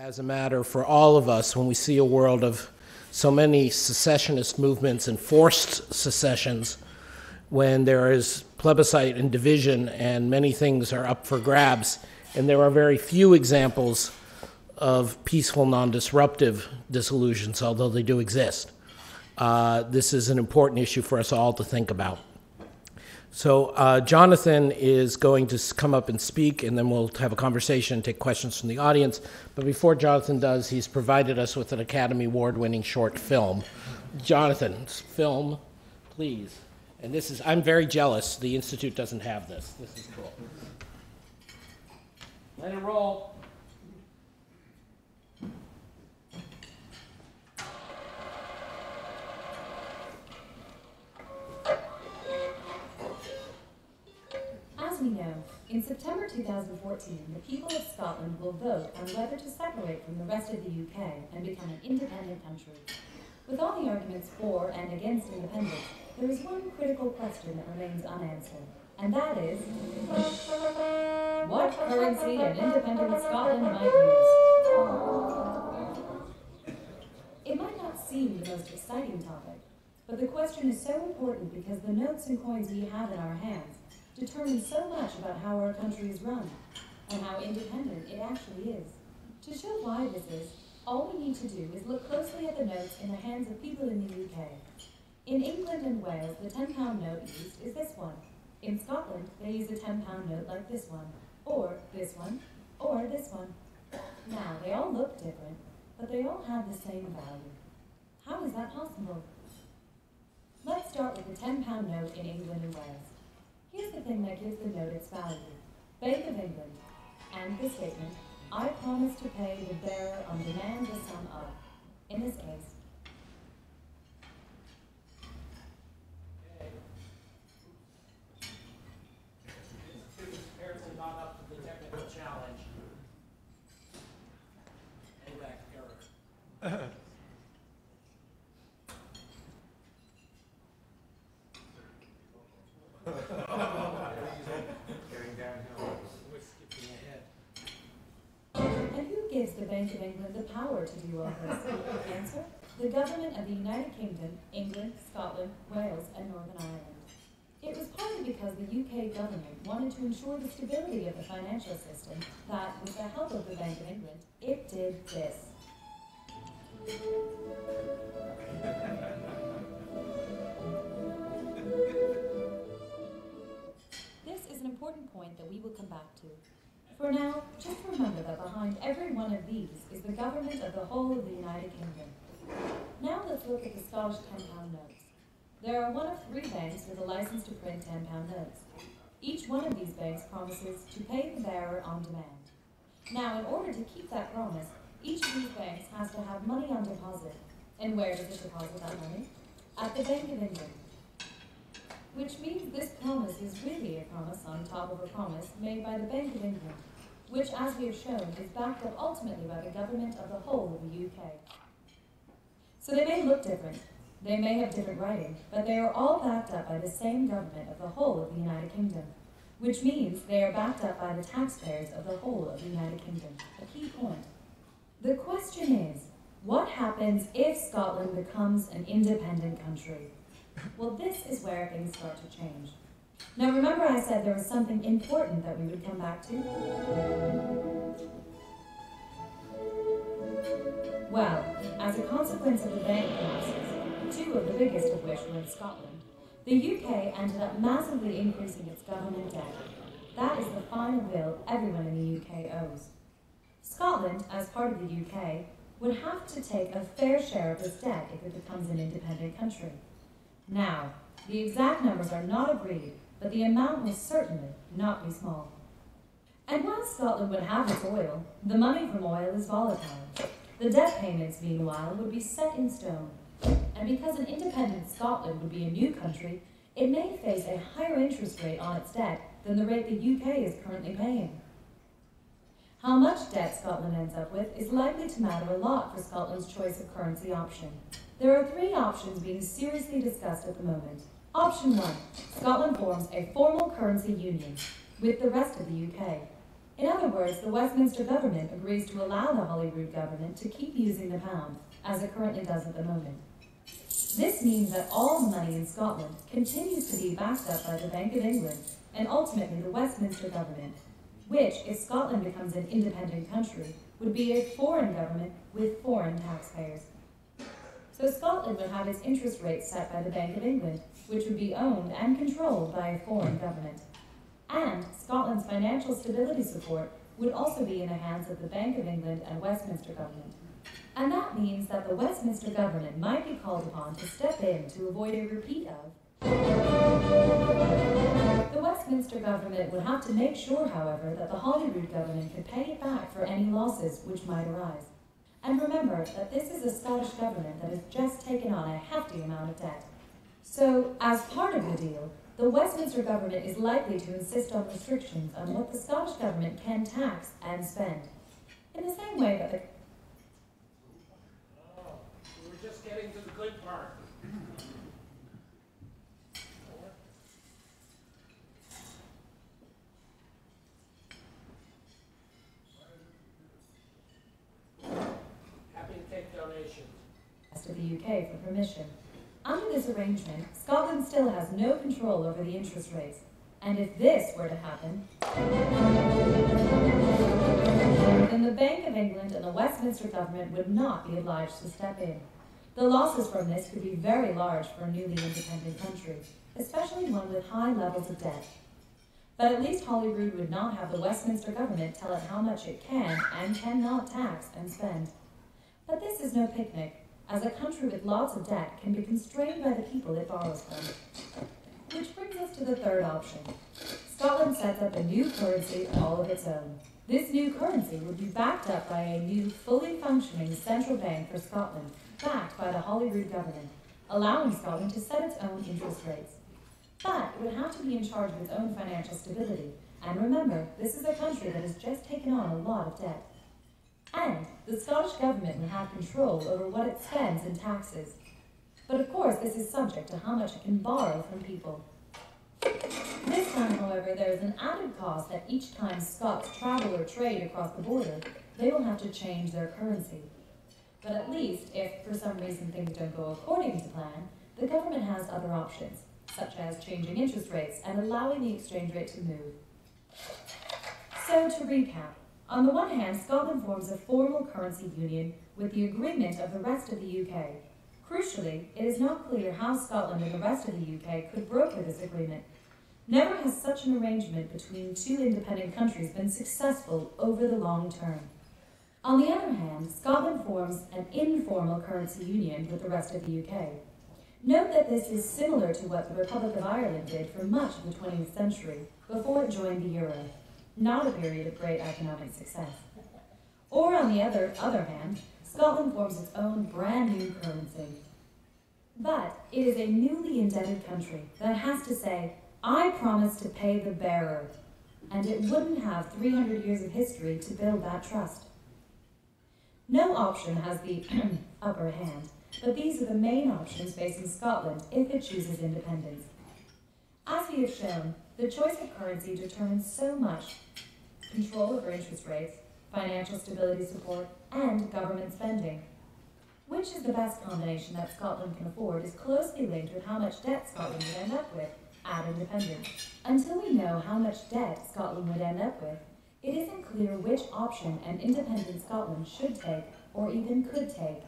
as a matter for all of us when we see a world of so many secessionist movements and forced secessions, when there is plebiscite and division and many things are up for grabs, and there are very few examples of peaceful, non disruptive dissolutions, although they do exist. Uh, this is an important issue for us all to think about. So, uh, Jonathan is going to come up and speak, and then we'll have a conversation take questions from the audience. But before Jonathan does, he's provided us with an Academy Award winning short film. Jonathan's film, please. And this is, I'm very jealous the Institute doesn't have this. This is cool. Let it roll. As we know, in September 2014, the people of Scotland will vote on whether to separate from the rest of the UK and become an independent country. With all the arguments for and against independence, there is one critical question that remains unanswered, and that is what currency an independent Scotland might use. It might not seem the most exciting topic, but the question is so important because the notes and coins we have in our hands determine so much about how our country is run and how independent it actually is. To show why this is, all we need to do is look closely at the notes in the hands of people in the UK. In England and Wales, the £10 note used is this one. In Scotland, they use a £10 note like this one, or this one, or this one. Now, they all look different, but they all have the same value. How is that possible? Let's start with the £10 note in England and Wales. Here's the thing that gives the note its value. Bank of England, and the statement, I promise to pay the bearer on demand the sum of. In this case, Parents are not up to the technical challenge. Incorrect error. We're skipping ahead. and who gives the Bank of England the power to do all this? Answer, the government of the United Kingdom, England, Scotland, Wales, and Northern Ireland. It was partly because the UK government wanted to ensure the stability of the financial system that, with the help of the Bank of England, it did this. This is an important point that we will come back to. For now, just remember that behind every one of these is the government of the whole of the United Kingdom. Now let's look at the Scottish £10 notes. There are one of three banks with a license to print £10 notes. Each one of these banks promises to pay the bearer on demand. Now, in order to keep that promise, each of these banks has to have money on deposit. And where does it deposit that money? At the Bank of England. Which means this promise is really a promise on top of a promise made by the Bank of England, which, as we have shown, is backed up ultimately by the government of the whole of the UK. So they may look different, they may have different writing, but they are all backed up by the same government of the whole of the United Kingdom, which means they are backed up by the taxpayers of the whole of the United Kingdom. A key point. The question is, what happens if Scotland becomes an independent country? Well, this is where things start to change. Now, remember I said there was something important that we would come back to? Well, as a consequence of the bank collapses, two of the biggest of which were in Scotland, the UK ended up massively increasing its government debt. That is the final bill everyone in the UK owes. Scotland, as part of the UK, would have to take a fair share of this debt if it becomes an independent country. Now, the exact numbers are not agreed, but the amount will certainly not be small. And while Scotland would have its oil, the money from oil is volatile. The debt payments, meanwhile, would be set in stone. And because an independent Scotland would be a new country, it may face a higher interest rate on its debt than the rate the UK is currently paying. How much debt Scotland ends up with is likely to matter a lot for Scotland's choice of currency option. There are three options being seriously discussed at the moment. Option one Scotland forms a formal currency union with the rest of the UK. In other words, the Westminster government agrees to allow the Holyrood government to keep using the pound, as it currently does at the moment. This means that all money in Scotland continues to be backed up by the Bank of England and ultimately the Westminster government, which, if Scotland becomes an independent country, would be a foreign government with foreign taxpayers. So Scotland would have its interest rates set by the Bank of England, which would be owned and controlled by a foreign government. And Scotland's financial stability support would also be in the hands of the Bank of England and Westminster government. And that means that the Westminster government might be called upon to step in to avoid a repeat of. The Westminster government would have to make sure, however, that the Holyrood government could pay it back for any losses which might arise. And remember that this is a Scottish government that has just taken on a hefty amount of debt. So, as part of the deal, the Westminster government is likely to insist on restrictions on what the Scottish government can tax and spend. In the same way that the We're just getting to the good part. Happy to take donations. of the UK for permission. Under this arrangement, Scotland still has no control over the interest rates. And if this were to happen, then the Bank of England and the Westminster government would not be obliged to step in. The losses from this could be very large for a newly independent country, especially one with high levels of debt. But at least Holyrood would not have the Westminster government tell it how much it can and cannot tax and spend. But this is no picnic, as a country with lots of debt can be constrained by the people it borrows from. Which brings us to the third option. Scotland sets up a new currency all of its own. This new currency would be backed up by a new, fully functioning central bank for Scotland, backed by the Holyrood government, allowing Scotland to set its own interest rates. But it would have to be in charge of its own financial stability. And remember, this is a country that has just taken on a lot of debt. And the Scottish government would have control over what it spends in taxes. But of course, this is subject to how much it can borrow from people. This time, however, there is an added cost that each time Scots travel or trade across the border, they will have to change their currency. But at least, if for some reason things don't go according to plan, the government has other options, such as changing interest rates and allowing the exchange rate to move. So, to recap, on the one hand, Scotland forms a formal currency union with the agreement of the rest of the UK. Crucially, it is not clear how Scotland and the rest of the UK could broker this agreement. Never has such an arrangement between two independent countries been successful over the long term. On the other hand, Scotland forms an informal currency union with the rest of the UK. Note that this is similar to what the Republic of Ireland did for much of the 20th century before it joined the euro, not a period of great economic success. Or on the other, other hand, Scotland forms its own brand new currency. But it is a newly indebted country that has to say, I promise to pay the bearer. And it wouldn't have 300 years of history to build that trust. No option has the upper hand, but these are the main options facing Scotland if it chooses independence. As we have shown, the choice of currency determines so much control over interest rates, financial stability support, and government spending. Which is the best combination that Scotland can afford is closely linked with how much debt Scotland would end up with at independence. Until we know how much debt Scotland would end up with, it isn't clear which option an independent Scotland should take or even could take.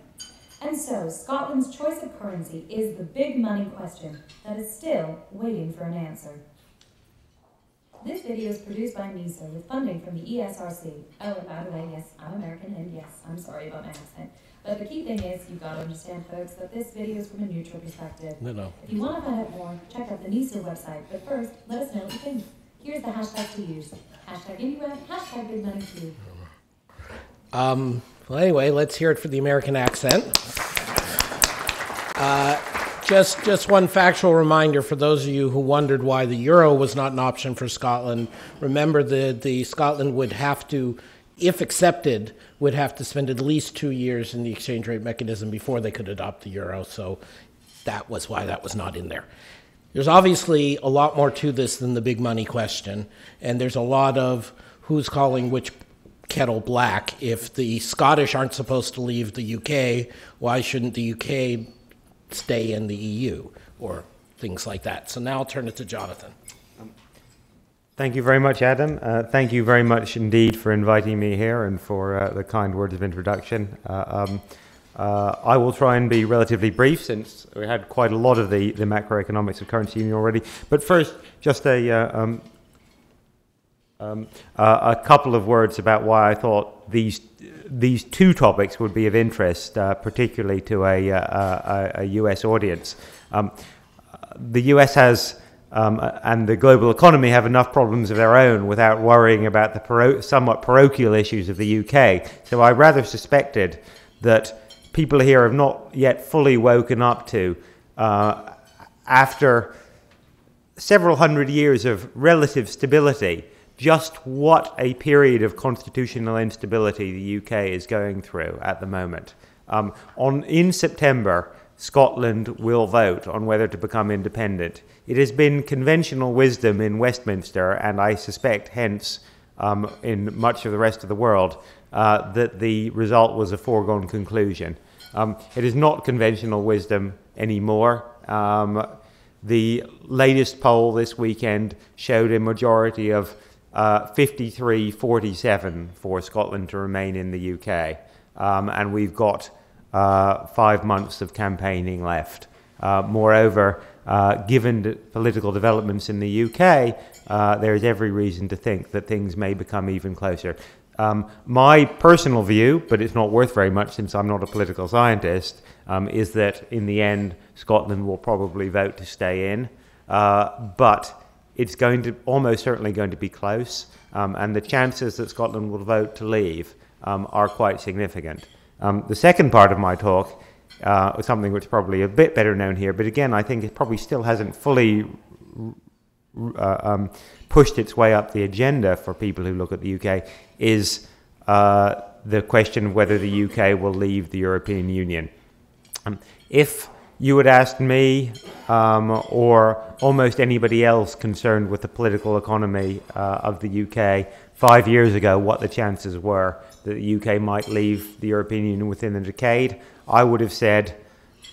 And so, Scotland's choice of currency is the big money question that is still waiting for an answer. This video is produced by NIESR with funding from the ESRC. Oh, and by the way, yes, I'm American, and yes, I'm sorry about my accent. But the key thing is, you've got to understand, folks, that this video is from a neutral perspective. No, no. If you want to find out more, check out the NIESR website. But first, let us know what you think. Here's the hashtag to use. Hashtag indyref, hashtag Big Money Too. Um, well, anyway, let's hear it for the American accent. Uh, just, just one factual reminder for those of you who wondered why the euro was not an option for Scotland. Remember, the, the Scotland would have to, if accepted, would have to spend at least two years in the exchange rate mechanism before they could adopt the euro. So that was why that was not in there. There's obviously a lot more to this than the big money question, and there's a lot of who's calling which kettle black. If the Scottish aren't supposed to leave the UK, why shouldn't the UK stay in the EU or things like that? So now I'll turn it to Jonathan. Thank you very much, Adam. Uh, thank you very much indeed for inviting me here and for uh, the kind words of introduction. Uh, um, uh, I will try and be relatively brief since we had quite a lot of the, the macroeconomics of currency union already. But first, just a, uh, um, um, uh, a couple of words about why I thought these these two topics would be of interest, particularly to a, a, a US audience. Um, the US has um, and the global economy have enough problems of their own without worrying about the paro- somewhat parochial issues of the UK. So I rather suspected that people here have not yet fully woken up to, uh, after several hundred years of relative stability, just what a period of constitutional instability the UK is going through at the moment. Um, on in September, Scotland will vote on whether to become independent. It has been conventional wisdom in Westminster, and I suspect hence um, in much of the rest of the world, uh, that the result was a foregone conclusion. Um, it is not conventional wisdom anymore. Um, the latest poll this weekend showed a majority of uh, 53 47 for Scotland to remain in the UK. Um, and we've got uh, five months of campaigning left. Uh, moreover, uh, given the political developments in the UK, uh, there is every reason to think that things may become even closer. Um, my personal view, but it's not worth very much since I'm not a political scientist, um, is that in the end, Scotland will probably vote to stay in. Uh, but it's going to almost certainly going to be close, um, and the chances that Scotland will vote to leave um, are quite significant. Um, the second part of my talk uh, something which is probably a bit better known here, but again, I think it probably still hasn't fully uh, um, pushed its way up the agenda for people who look at the UK, is uh, the question of whether the UK will leave the European Union. Um, if you had asked me um, or almost anybody else concerned with the political economy uh, of the UK five years ago what the chances were that the UK might leave the European Union within a decade, I would have said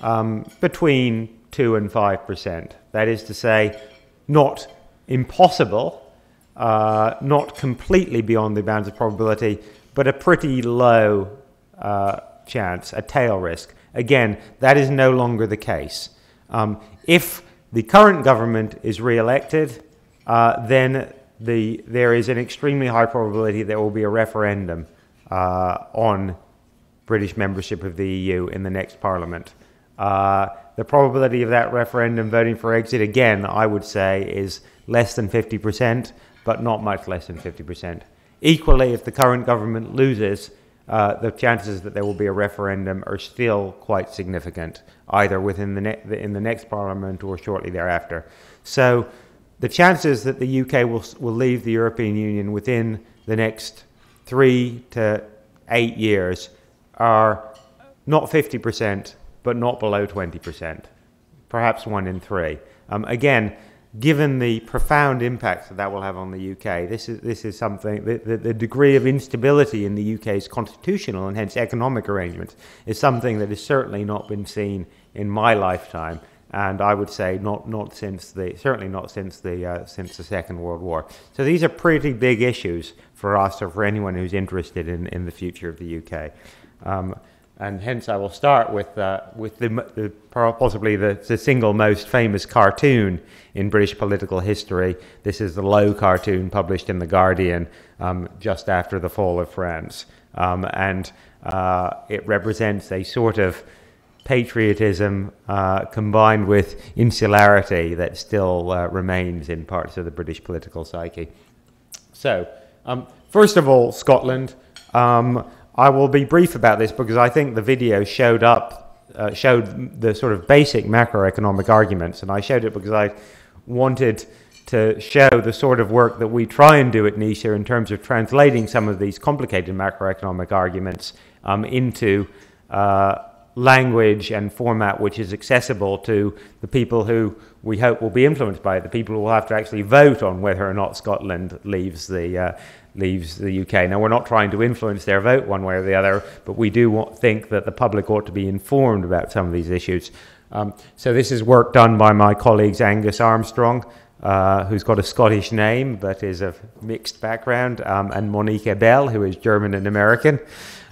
um, between 2 and 5%. That is to say, not impossible, uh, not completely beyond the bounds of probability, but a pretty low uh, chance, a tail risk. Again, that is no longer the case. Um, if the current government is re elected, uh, then the, there is an extremely high probability there will be a referendum uh, on British membership of the EU in the next Parliament. Uh, the probability of that referendum voting for exit, again, I would say, is less than 50%, but not much less than 50%. Equally, if the current government loses, uh, the chances that there will be a referendum are still quite significant, either within the, ne- in the next Parliament or shortly thereafter. So, the chances that the UK will, will leave the European Union within the next three to eight years are not 50%, but not below 20%, perhaps one in three. Um, again, given the profound impact that that will have on the UK, this is, this is something, the, the, degree of instability in the UK's constitutional and hence economic arrangements is something that has certainly not been seen in my lifetime. And I would say not, not since the certainly not since the uh, since the Second World War. So these are pretty big issues for us or for anyone who's interested in, in the future of the UK. Um, and hence, I will start with, uh, with the, the, possibly the, the, single most famous cartoon in British political history. This is the Low cartoon published in The Guardian um, just after the fall of France. Um, and uh, it represents a sort of patriotism uh, combined with insularity that still uh, remains in parts of the British political psyche. So, um, first of all, Scotland. Um, I will be brief about this because I think the video showed up, uh, showed the sort of basic macroeconomic arguments, and I showed it because I wanted to show the sort of work that we try and do at NIESR in terms of translating some of these complicated macroeconomic arguments um, into uh, language and format which is accessible to the people who we hope will be influenced by it, the people who will have to actually vote on whether or not Scotland leaves the, uh, leaves the UK. Now, we're not trying to influence their vote one way or the other, but we do want, think that the public ought to be informed about some of these issues. Um, so, this is work done by my colleagues Angus Armstrong. Uh, who's got a Scottish name but is of mixed background, um, and Monique Ebell, who is German and American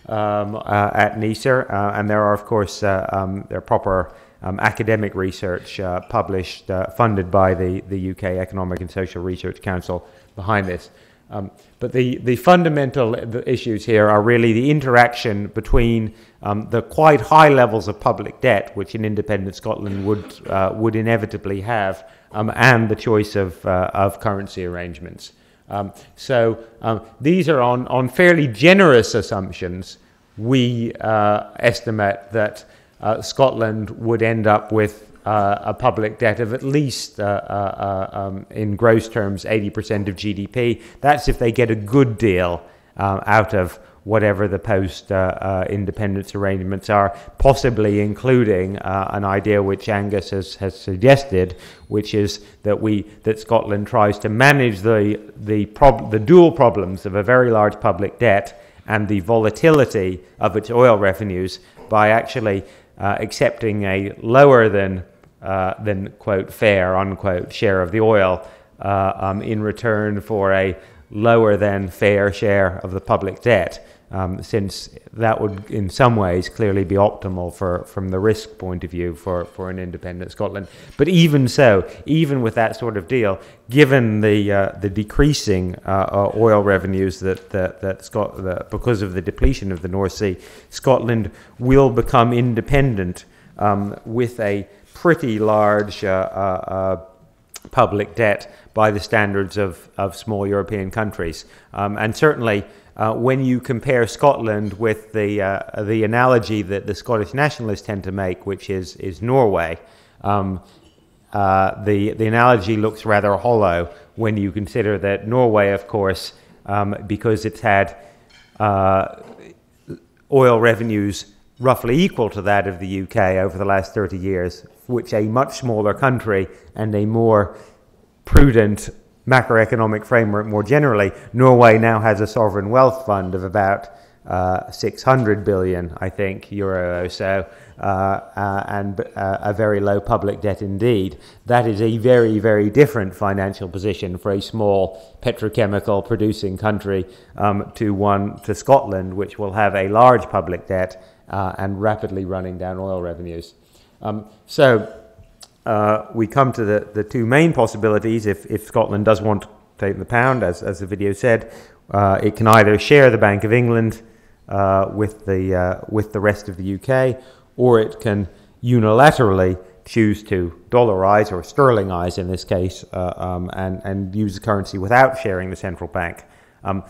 um, uh, at NIESR. Uh, and there are, of course, uh, um, there are proper um, academic research uh, published, uh, funded by the, the UK Economic and Social Research Council behind this. Um, but the, the fundamental issues here are really the interaction between um, the quite high levels of public debt, which an independent Scotland would, uh, would inevitably have, um, and the choice of, of currency arrangements. Um, so um, these are on, on fairly generous assumptions. We uh, estimate that uh, Scotland would end up with uh, a public debt of at least, uh, uh, um, in gross terms, 80% of GDP. That's if they get a good deal um, out of whatever the post independence arrangements are, possibly including an idea which Angus has, has suggested, which is that we that Scotland tries to manage the the, prob- the dual problems of a very large public debt and the volatility of its oil revenues by actually uh, accepting a lower than uh, than quote fair unquote share of the oil uh, um, in return for a lower than fair share of the public debt. Um, since that would, in some ways, clearly be optimal for, from the risk point of view for, for an independent Scotland. But even so, even with that sort of deal, given the uh, the decreasing uh, uh oil revenues that that, that Scot- because of the depletion of the North Sea, Scotland will become independent um, with a pretty large uh, uh, public debt by the standards of, of small European countries. Um, and certainly, uh, when you compare Scotland with the, uh, the analogy that the Scottish nationalists tend to make, which is, is Norway, um, uh, the, the analogy looks rather hollow when you consider that Norway, of course, um, because it's had oil revenues roughly equal to that of the UK over the last 30 years, which a much smaller country and a more prudent macroeconomic framework more generally, Norway now has a sovereign wealth fund of about uh, 600 billion, I think, euro or so, uh, uh, and uh, a very low public debt indeed. That is a very, very different financial position for a small petrochemical producing country um, to one to Scotland, which will have a large public debt uh, and rapidly running down oil revenues. Um, so uh, we come to the, the two main possibilities if, if Scotland does want to take the pound, as, as the video said. Uh, it can either share the Bank of England uh, with, the, uh, with the rest of the UK, or it can unilaterally choose to dollarize or sterlingize in this case uh, um, and, and use the currency without sharing the central bank. Um,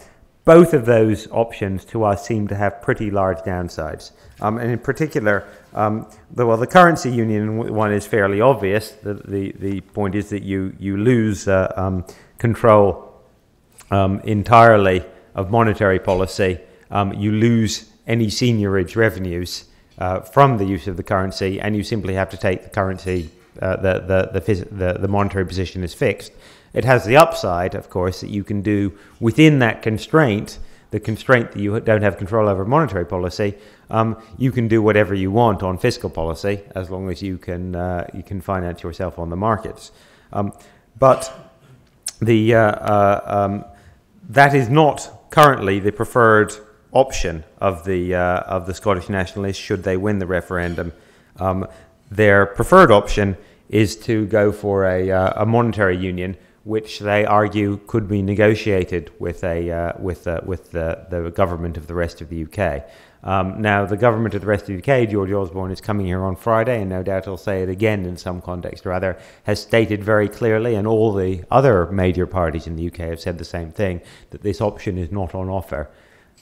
both of those options to us seem to have pretty large downsides. Um, and in particular, um, the, well, the currency union one is fairly obvious. The, the, the point is that you, you lose uh, um, control um, entirely of monetary policy. Um, you lose any seigniorage revenues uh, from the use of the currency, and you simply have to take the currency, uh, the, the, the, the, the monetary position is fixed. It has the upside, of course, that you can do within that constraint, the constraint that you don't have control over monetary policy, um, you can do whatever you want on fiscal policy as long as you can uh, you can finance yourself on the markets. Um, but the uh, uh, um, that is not currently the preferred option of the uh, of the Scottish nationalists should they win the referendum. Um, their preferred option is to go for a, uh, a monetary union which they argue could be negotiated with a uh, with uh, with the, the government of the rest of the UK. Um, now, the government of the rest of the UK, George Osborne, is coming here on Friday, and no doubt he'll say it again in some context or other, has stated very clearly, and all the other major parties in the UK have said the same thing, that this option is not on offer.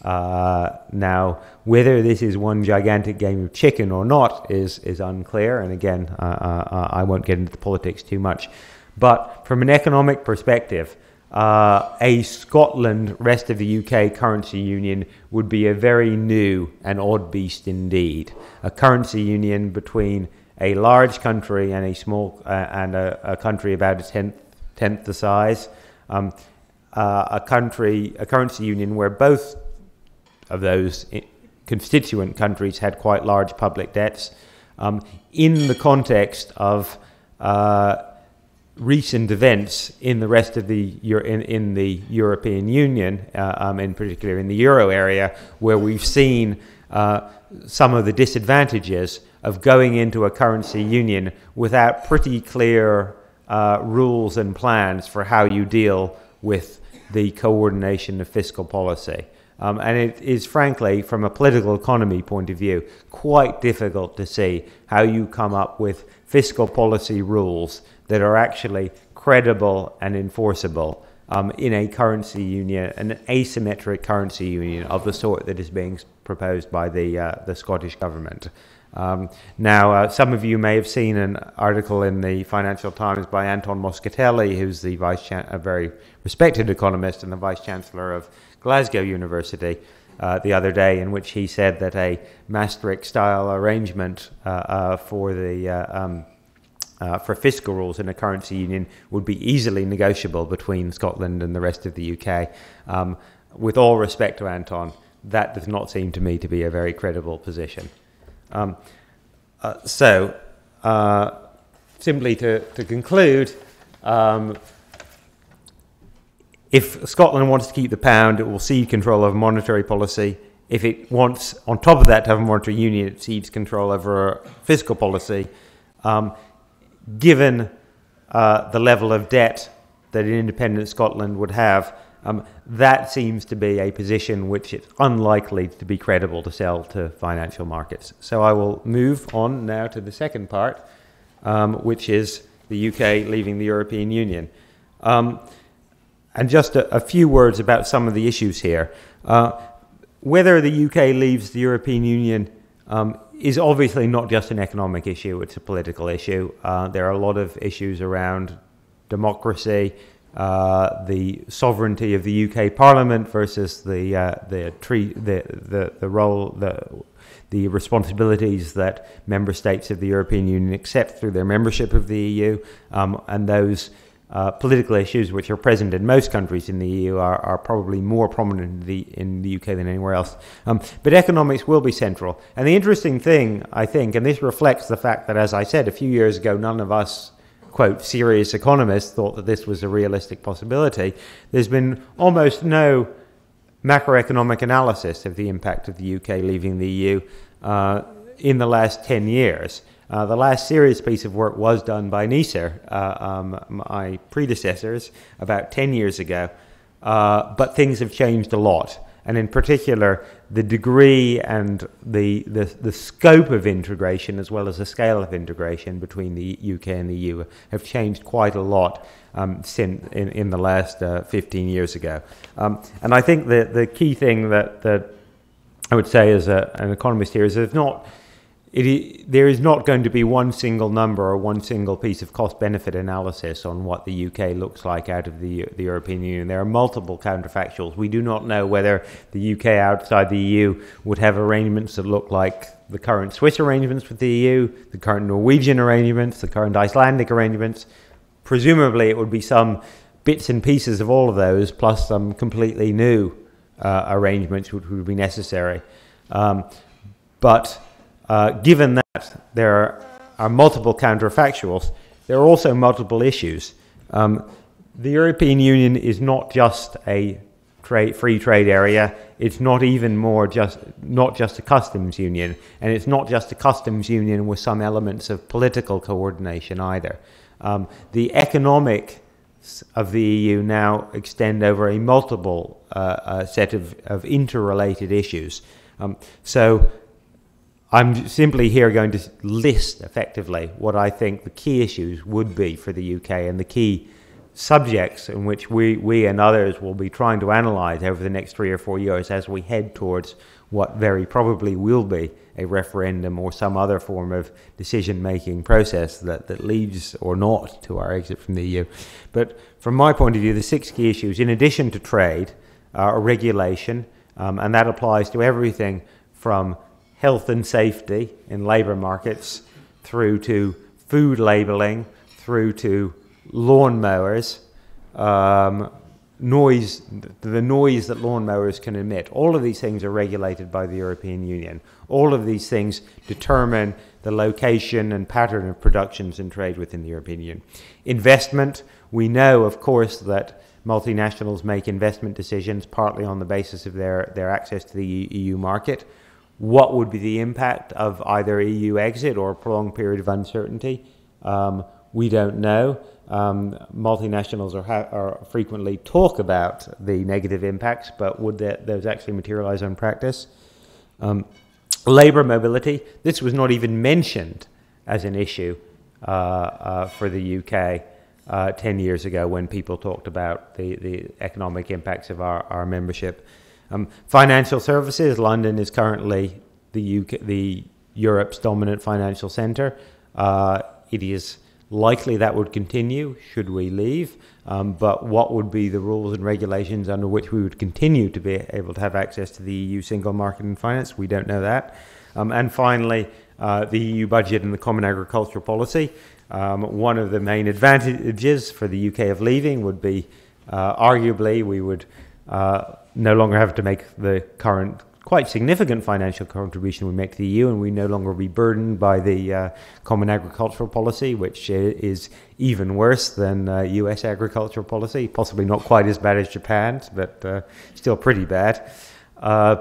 Uh, now, whether this is one gigantic game of chicken or not is, is unclear, and again, uh, uh, I won't get into the politics too much. But from an economic perspective, uh, a Scotland, rest of the UK currency union would be a very new and odd beast indeed. A currency union between a large country and a small uh, and a, a, country about a tenth, tenth the size. Um, uh, a country, a currency union where both of those constituent countries had quite large public debts. Um, in the context of uh, recent events in the rest of the in, in the European Union, uh, um, in particular in the euro area, where we've seen uh, some of the disadvantages of going into a currency union without pretty clear uh, rules and plans for how you deal with the coordination of fiscal policy. Um, and it is, frankly, from a political economy point of view, quite difficult to see how you come up with fiscal policy rules that are actually credible and enforceable um, in a currency union, an asymmetric currency union of the sort that is being proposed by the, uh, the Scottish government. Um, now, uh, some of you may have seen an article in the Financial Times by Anton Muscatelli, who's the vice a very respected economist and the vice chancellor of Glasgow University, uh, the other day, in which he said that a Maastricht-style arrangement uh, uh for the uh, um, uh, for fiscal rules in a currency union would be easily negotiable between Scotland and the rest of the UK. Um, with all respect to Anton, that does not seem to me to be a very credible position. Um, uh, so, uh, simply to, to conclude, um, if Scotland wants to keep the pound, it will cede control over monetary policy. If it wants, on top of that, to have a monetary union, it cedes control over fiscal policy. Um, given uh, the level of debt that an independent Scotland would have, um, that seems to be a position which it's unlikely to be credible to sell to financial markets. So I will move on now to the second part, um, which is the UK leaving the European Union. Um, and just a, a, few words about some of the issues here. Uh, whether the UK leaves the European Union um, is obviously not just an economic issue, it's a political issue. Uh, there are a lot of issues around democracy, uh, the sovereignty of the UK Parliament versus the uh, the, the the the role the the responsibilities that member states of the European Union accept through their membership of the EU, um, and those uh, political issues which are present in most countries in the EU are, are probably more prominent in the, in the UK than anywhere else. Um, but economics will be central. And the interesting thing, I think, and this reflects the fact that, as I said a few years ago, none of us quote, serious economists thought that this was a realistic possibility. There's been almost no macroeconomic analysis of the impact of the UK leaving the EU uh, in the last 10 years. Uh, the last serious piece of work was done by NIESR, uh, um, my predecessors, about 10 years ago, uh, but things have changed a lot and in particular the degree and the, the, the scope of integration as well as the scale of integration between the UK and the EU have changed quite a lot um, since in, in the last uh, 15 years ago. Um, and I think the, the key thing that, that I would say as a, an economist here is it's not there is not going to be one single number or one single piece of cost benefit analysis on what the UK looks like out of the, the European Union. There are multiple counterfactuals. We do not know whether the UK outside the EU would have arrangements that look like the current Swiss arrangements with the EU, the current Norwegian arrangements, the current Icelandic arrangements. Presumably, it would be some bits and pieces of all of those, plus some completely new uh, arrangements which would be necessary. Um, but uh, given that there are, are, multiple counterfactuals, there are also multiple issues. Um, the European Union is not just a trade, free trade area. It's not even more just not just a customs union, and it's not just a customs union with some elements of political coordination either. Um, the economic of the EU now extend over a multiple uh, uh, set of, of interrelated issues. Um, so I'm simply here going to list effectively what I think the key issues would be for the UK and the key subjects in which we, we and others will be trying to analyze over the next three or four years as we head towards what very probably will be a referendum or some other form of decision making process that, that leads or not to our exit from the EU. But from my point of view, the six key issues, in addition to trade, are regulation, um, and that applies to everything from health and safety in labour markets through to food labelling, through to lawnmowers, um, noise, the noise that lawnmowers can emit. All of these things are regulated by the European Union. All of these things determine the location and pattern of productions and trade within the European Union. Investment, we know, of course, that multinationals make investment decisions partly on the basis of their, their access to the EU market. What would be the impact of either EU exit or a prolonged period of uncertainty? Um, we don't know. Um, multinationals are, ha- are, frequently talk about the negative impacts, but would that, those actually materialize in practice? Um, labor mobility, this was not even mentioned as an issue uh, uh, for the UK uh, 10 years ago when people talked about the, the economic impacts of our, our membership. Um, financial services, London is currently the, UK, the Europe's dominant financial center. Uh, it is Likely that would continue should we leave, um, but what would be the rules and regulations under which we would continue to be able to have access to the EU single market in finance? We don't know that. Um, and finally, uh, the EU budget and the common agricultural policy. Um, one of the main advantages for the UK of leaving would be, uh, arguably, we would uh, no longer have to make the current quite significant financial contribution we make to the EU, and we no longer be burdened by the uh, Common Agricultural Policy, which is even worse than uh, US agricultural policy. Possibly not quite as bad as Japan's, but uh, still pretty bad. Uh,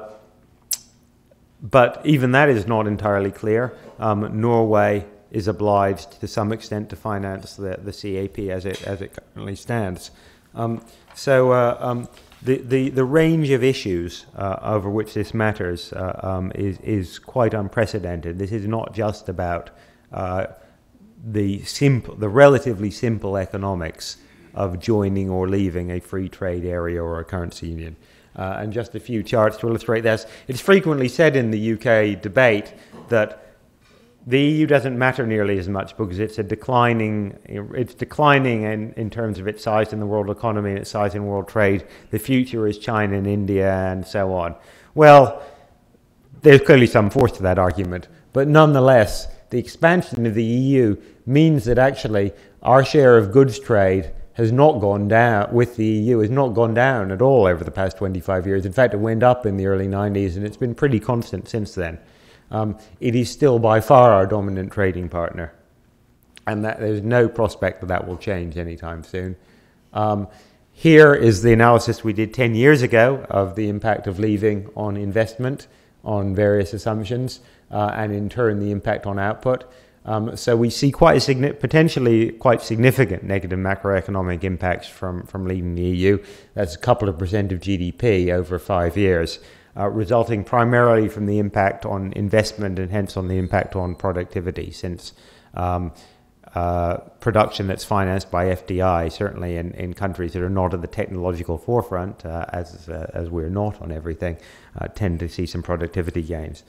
but even that is not entirely clear. Um, Norway is obliged to some extent to finance the, the CAP as it, as it currently stands. Um, so uh, um, the, the, the range of issues uh, over which this matters uh, um, is, is quite unprecedented. This is not just about uh, the, simple, the relatively simple economics of joining or leaving a free trade area or a currency union. Uh, and just a few charts to illustrate this. It's frequently said in the UK debate that the EU doesn't matter nearly as much because it's a declining, it's declining in, in terms of its size in the world economy and its size in world trade. The future is China and India and so on. Well, there's clearly some force to that argument, but nonetheless, the expansion of the EU means that actually our share of goods trade has not gone down with the EU has not gone down at all over the past 25 years. In fact, it went up in the early 90s and it's been pretty constant since then um, it is still by far our dominant trading partner. And that, there's no prospect that that will change anytime soon. Um, here is the analysis we did 10 years ago of the impact of leaving on investment, on various assumptions, uh, and in turn the impact on output. Um, so we see quite signi- potentially quite significant negative macroeconomic impacts from, from leaving the EU. That's a couple of percent of GDP over five years uh, resulting primarily from the impact on investment and hence on the impact on productivity, since um, uh, production that's financed by FDI, certainly in, in countries that are not at the technological forefront, uh, as, uh, as we're not on everything, uh, tend to see some productivity gains.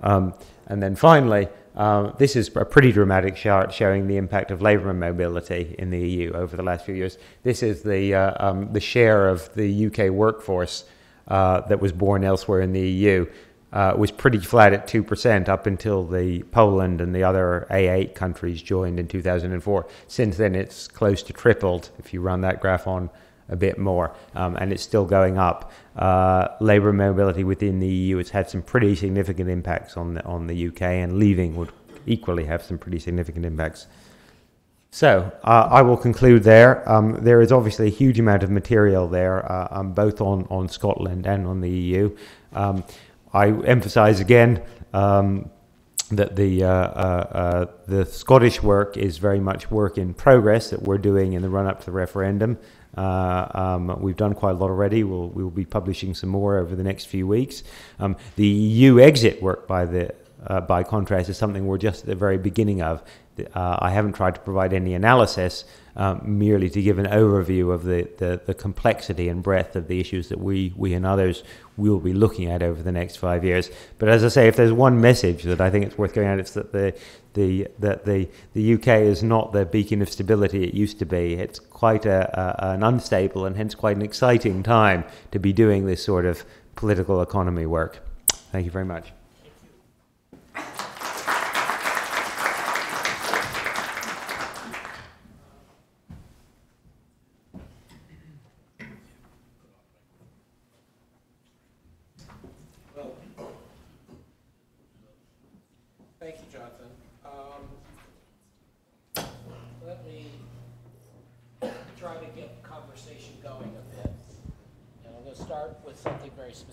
Um, and then finally, uh, this is a pretty dramatic chart showing the impact of labour mobility in the EU over the last few years. This is the, uh, um, the share of the UK workforce uh, that was born elsewhere in the EU uh, was pretty flat at 2% up until the Poland and the other A8 countries joined in 2004. Since then, it's close to tripled if you run that graph on a bit more, um, and it's still going up. Uh, labour mobility within the EU has had some pretty significant impacts on the, on the UK, and leaving would equally have some pretty significant impacts. So uh, I will conclude there. Um, there is obviously a huge amount of material there, uh, um, both on, on Scotland and on the EU. Um, I emphasise again um, that the uh, uh, uh, the Scottish work is very much work in progress that we're doing in the run up to the referendum. Uh, um, we've done quite a lot already. We'll we will be publishing some more over the next few weeks. Um, the EU exit work, by the by contrast, is something we're just at the very beginning of. Uh, I haven't tried to provide any analysis um, merely to give an overview of the, the, the, complexity and breadth of the issues that we, we and others will be looking at over the next five years. But as I say, if there's one message that I think it's worth going out, it's that the, the, that the, the UK is not the beacon of stability it used to be. It's quite a, a, an unstable and hence quite an exciting time to be doing this sort of political economy work. Thank you very much.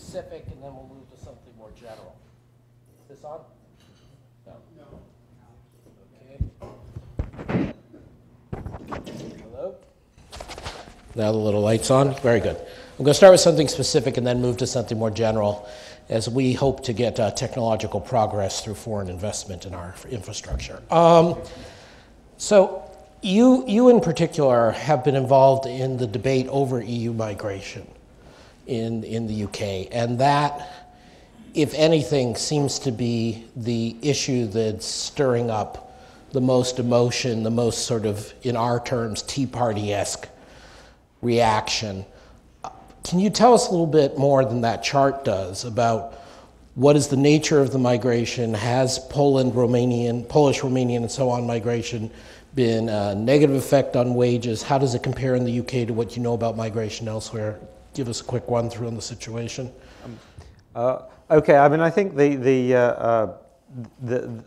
specific, and then we'll move to something more general. Is this on? No. Okay. Hello? Now the light's on? Very good. I'm going to start with something specific and then move to something more general as we hope to get uh, technological progress through foreign investment in our infrastructure. Um, so, you, you in particular have been involved in the debate over EU migration in, in the UK. And that, if anything, seems to be the issue that's stirring up the most emotion, the most sort of, in our terms, Tea Party esque reaction. Can you tell us a little bit more than that chart does about what is the nature of the migration? Has Poland, Romanian, Polish, Romanian, and so on migration been a negative effect on wages? How does it compare in the UK to what you know about migration elsewhere? give us a quick run through on the situation? Um, uh, okay, I mean, I think the the uh, uh, the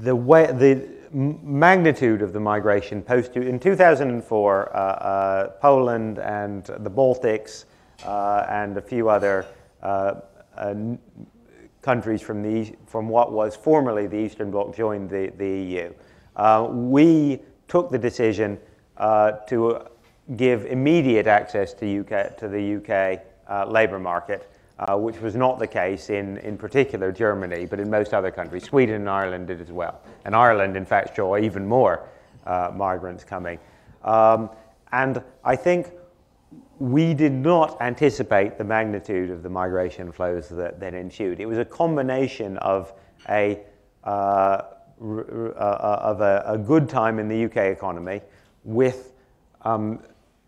the way the magnitude of the migration post in 2004, uh, uh, Poland and the Baltics uh, and a few other countries from the from what was formerly the Eastern Bloc joined the the EU. we took the decision to give immediate access to, UK, to the UK uh, labour market, uh, which was not the case in, in particular Germany, but in most other countries. Sweden and Ireland did as well. And Ireland, in fact, saw even more uh, migrants coming. Um, and I think we did not anticipate the magnitude of the migration flows that then ensued. It was a combination of a, uh, uh, of a, a, good time in the UK economy with um,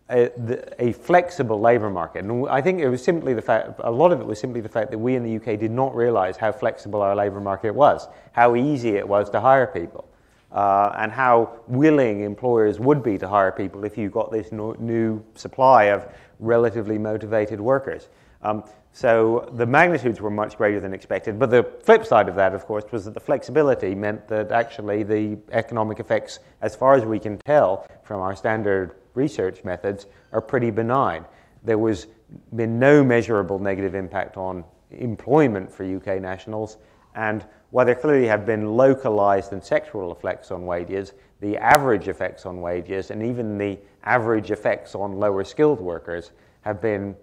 a, the, a, flexible labour market. And I think it was simply the fact, a lot of it was simply the fact that we in the UK did not realise how flexible our labour market was, how easy it was to hire people, uh, and how willing employers would be to hire people if you got this no, new supply of relatively motivated workers. Um, so the magnitudes were much greater than expected. But the flip side of that, of course, was that the flexibility meant that actually the economic effects, as far as we can tell from our standard research methods are pretty benign. There was been no measurable negative impact on employment for UK nationals, and while there clearly have been localized and sectoral effects on wages, the average effects on wages and even the average effects on lower skilled workers have been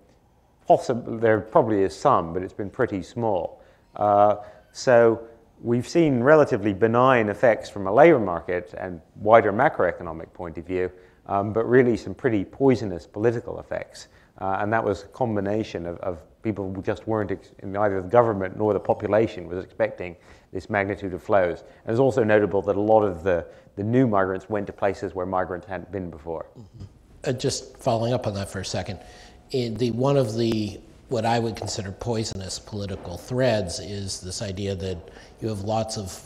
possible. There probably is some, but it's been pretty small. Uh, so we've seen relatively benign effects from a labor market and wider macroeconomic point of view, um, but really some pretty poisonous political effects. Uh, and that was a combination of, of people who just weren't, ex- either the government nor the population was expecting this magnitude of flows. And it's also notable that a lot of the, the new migrants went to places where migrants hadn't been before. Mm-hmm. Uh, just following up on that for a second, the, one of the what I would consider poisonous political threads is this idea that you have lots of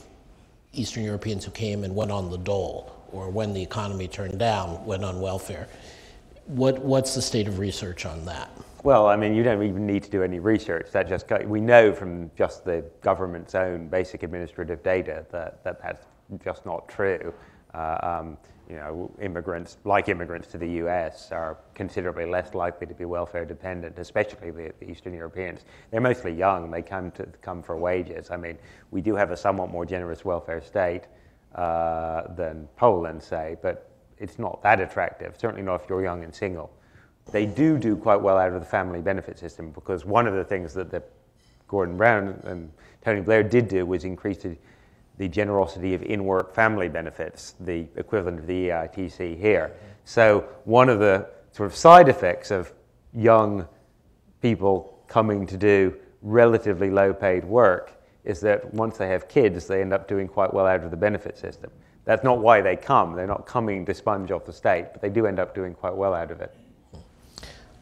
Eastern Europeans who came and went on the dole or when the economy turned down, went on welfare. What, what's the state of research on that? Well, I mean, you don't even need to do any research. That just we know from just the government's own basic administrative data that, that that's just not true. Uh, um, you know, immigrants, like immigrants to the US, are considerably less likely to be welfare dependent, especially the, the, Eastern Europeans. They're mostly young. They come to come for wages. I mean, we do have a somewhat more generous welfare state, uh, than Poland, say, but it's not that attractive, certainly not if you're young and single. They do do quite well out of the family benefit system because one of the things that the Gordon Brown and Tony Blair did do was increase the, the generosity of in-work family benefits, the equivalent of the EITC here. So one of the sort of side effects of young people coming to do relatively low paid work is that once they have kids, they end up doing quite well out of the benefit system. That's not why they come. They're not coming to sponge off the state, but they do end up doing quite well out of it.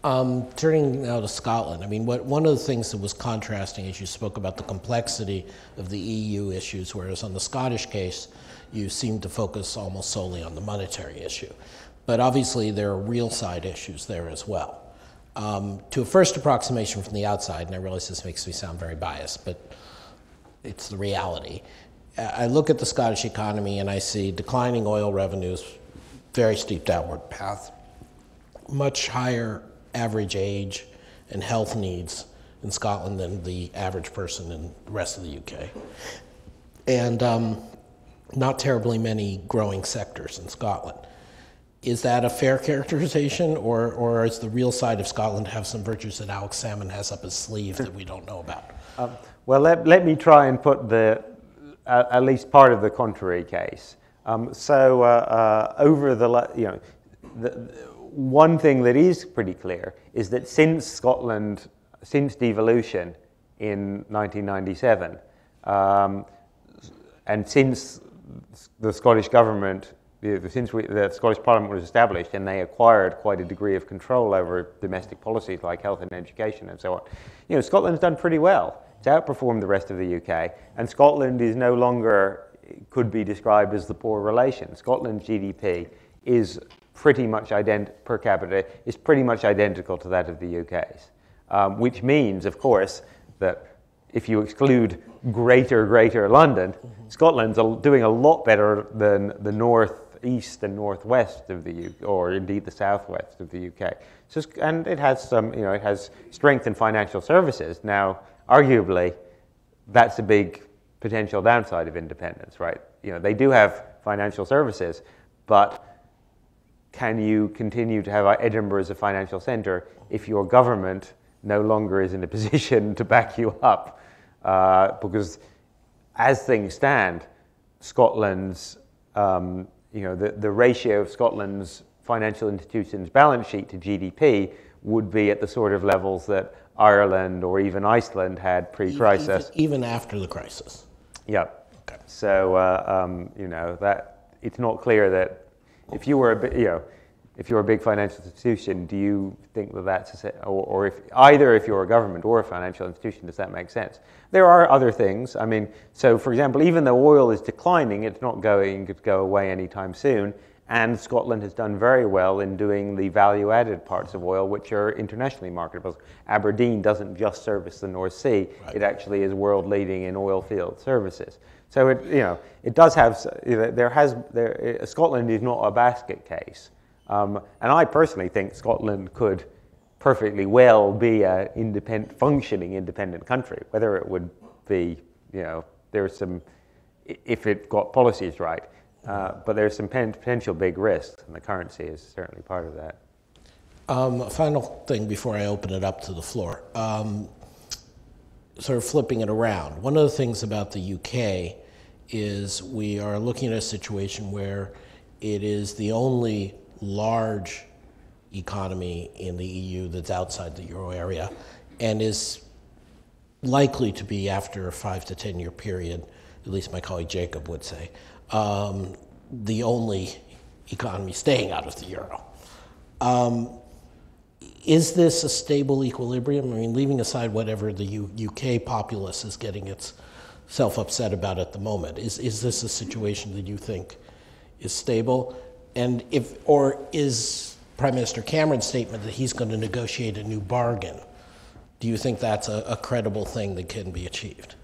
Um, turning now to Scotland, I mean, what, one of the things that was contrasting is you spoke about the complexity of the EU issues, whereas on the Scottish case, you seem to focus almost solely on the monetary issue. But obviously, there are real side issues there as well. Um, to a first approximation from the outside, and I realize this makes me sound very biased, but it's the reality. I look at the Scottish economy and I see declining oil revenues, very steep downward path, much higher average age and health needs in Scotland than the average person in the rest of the UK. And um, not terribly many growing sectors in Scotland. Is that a fair characterization, or, or is the real side of Scotland have some virtues that Alex Salmond has up his sleeve that we don't know about? Um, well, let, let me try and put the, uh, at least part of the contrary case. Um, so uh, uh, over the, you know, the, one thing that is pretty clear is that since Scotland, since devolution in 1997, um, and since the Scottish government since we, the Scottish Parliament was established and they acquired quite a degree of control over domestic policies like health and education and so on, you know, Scotland's done pretty well. It's outperformed the rest of the UK, and Scotland is no longer could be described as the poor relation. Scotland's GDP is pretty much ident- per capita is pretty much identical to that of the UK's, um, which means, of course, that if you exclude greater, greater London, mm-hmm. Scotland's doing a lot better than the north east and northwest of the UK, or indeed the southwest of the UK. So, and it has some, you know, it has strength in financial services. Now, arguably, that's a big potential downside of independence, right? You know, they do have financial services, but can you continue to have Edinburgh as a financial centre if your government no longer is in a position to back you up? Uh, because as things stand, Scotland's um, you know, the, the ratio of Scotland's financial institutions' balance sheet to GDP would be at the sort of levels that Ireland or even Iceland had pre-crisis. Even, even after the crisis. Yeah. Okay. So uh, um, you know that it's not clear that if you were a bit, you know, if you're a big financial institution, do you think that that's, a, or, or if either if you're a government or a financial institution, does that make sense? There are other things. I mean, so for example, even though oil is declining, it's not going to go away anytime soon. And Scotland has done very well in doing the value added parts of oil, which are internationally marketable. Aberdeen doesn't just service the North Sea, right. it actually is world leading in oil field services. So it, you know, it does have, there has, there, Scotland is not a basket case. Um, and I personally think Scotland could perfectly well be a independent, functioning independent country. Whether it would be, you know, there's some, if it got policies right, uh, but there's some potential big risks, and the currency is certainly part of that. Um, final thing before I open it up to the floor. Um, sort of flipping it around. One of the things about the UK is we are looking at a situation where it is the only large economy in the EU that's outside the euro area and is likely to be after a five to 10 year period, at least my colleague Jacob would say, um, the only economy staying out of the euro. Um, is this a stable equilibrium? I mean, leaving aside whatever the U- UK populace is getting itself upset about at the moment, is, is this a situation that you think is stable? And if, or is Prime Minister Cameron's statement that he's going to negotiate a new bargain, do you think that's a, a credible thing that can be achieved?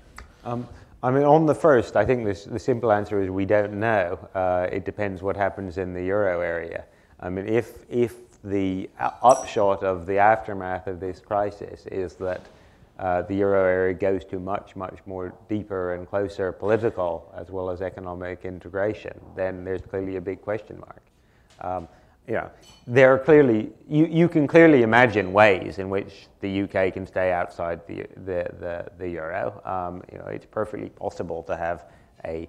Um, I mean, on the first, I think this, the simple answer is we don't know. Uh, it depends what happens in the euro area. I mean, if, if the upshot of the aftermath of this crisis is that uh, the euro area goes to much, much more deeper and closer political as well as economic integration, then there's clearly a big question mark. Um, you know, there are clearly, you, you can clearly imagine ways in which the UK can stay outside the, the, the, the euro. Um, you know, it's perfectly possible to have a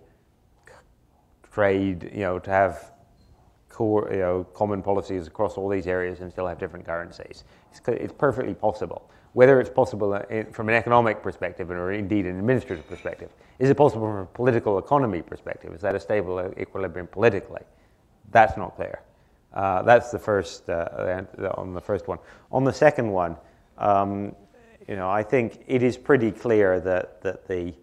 trade, you know, to have core, you know, common policies across all these areas and still have different currencies. It's, it's perfectly possible. Whether it's possible uh, from an economic perspective or indeed an administrative perspective, is it possible from a political economy perspective? Is that a stable equilibrium politically? That's not clear. Uh, that's the first uh, on the first one. On the second one, um, you know, I think it is pretty clear that that the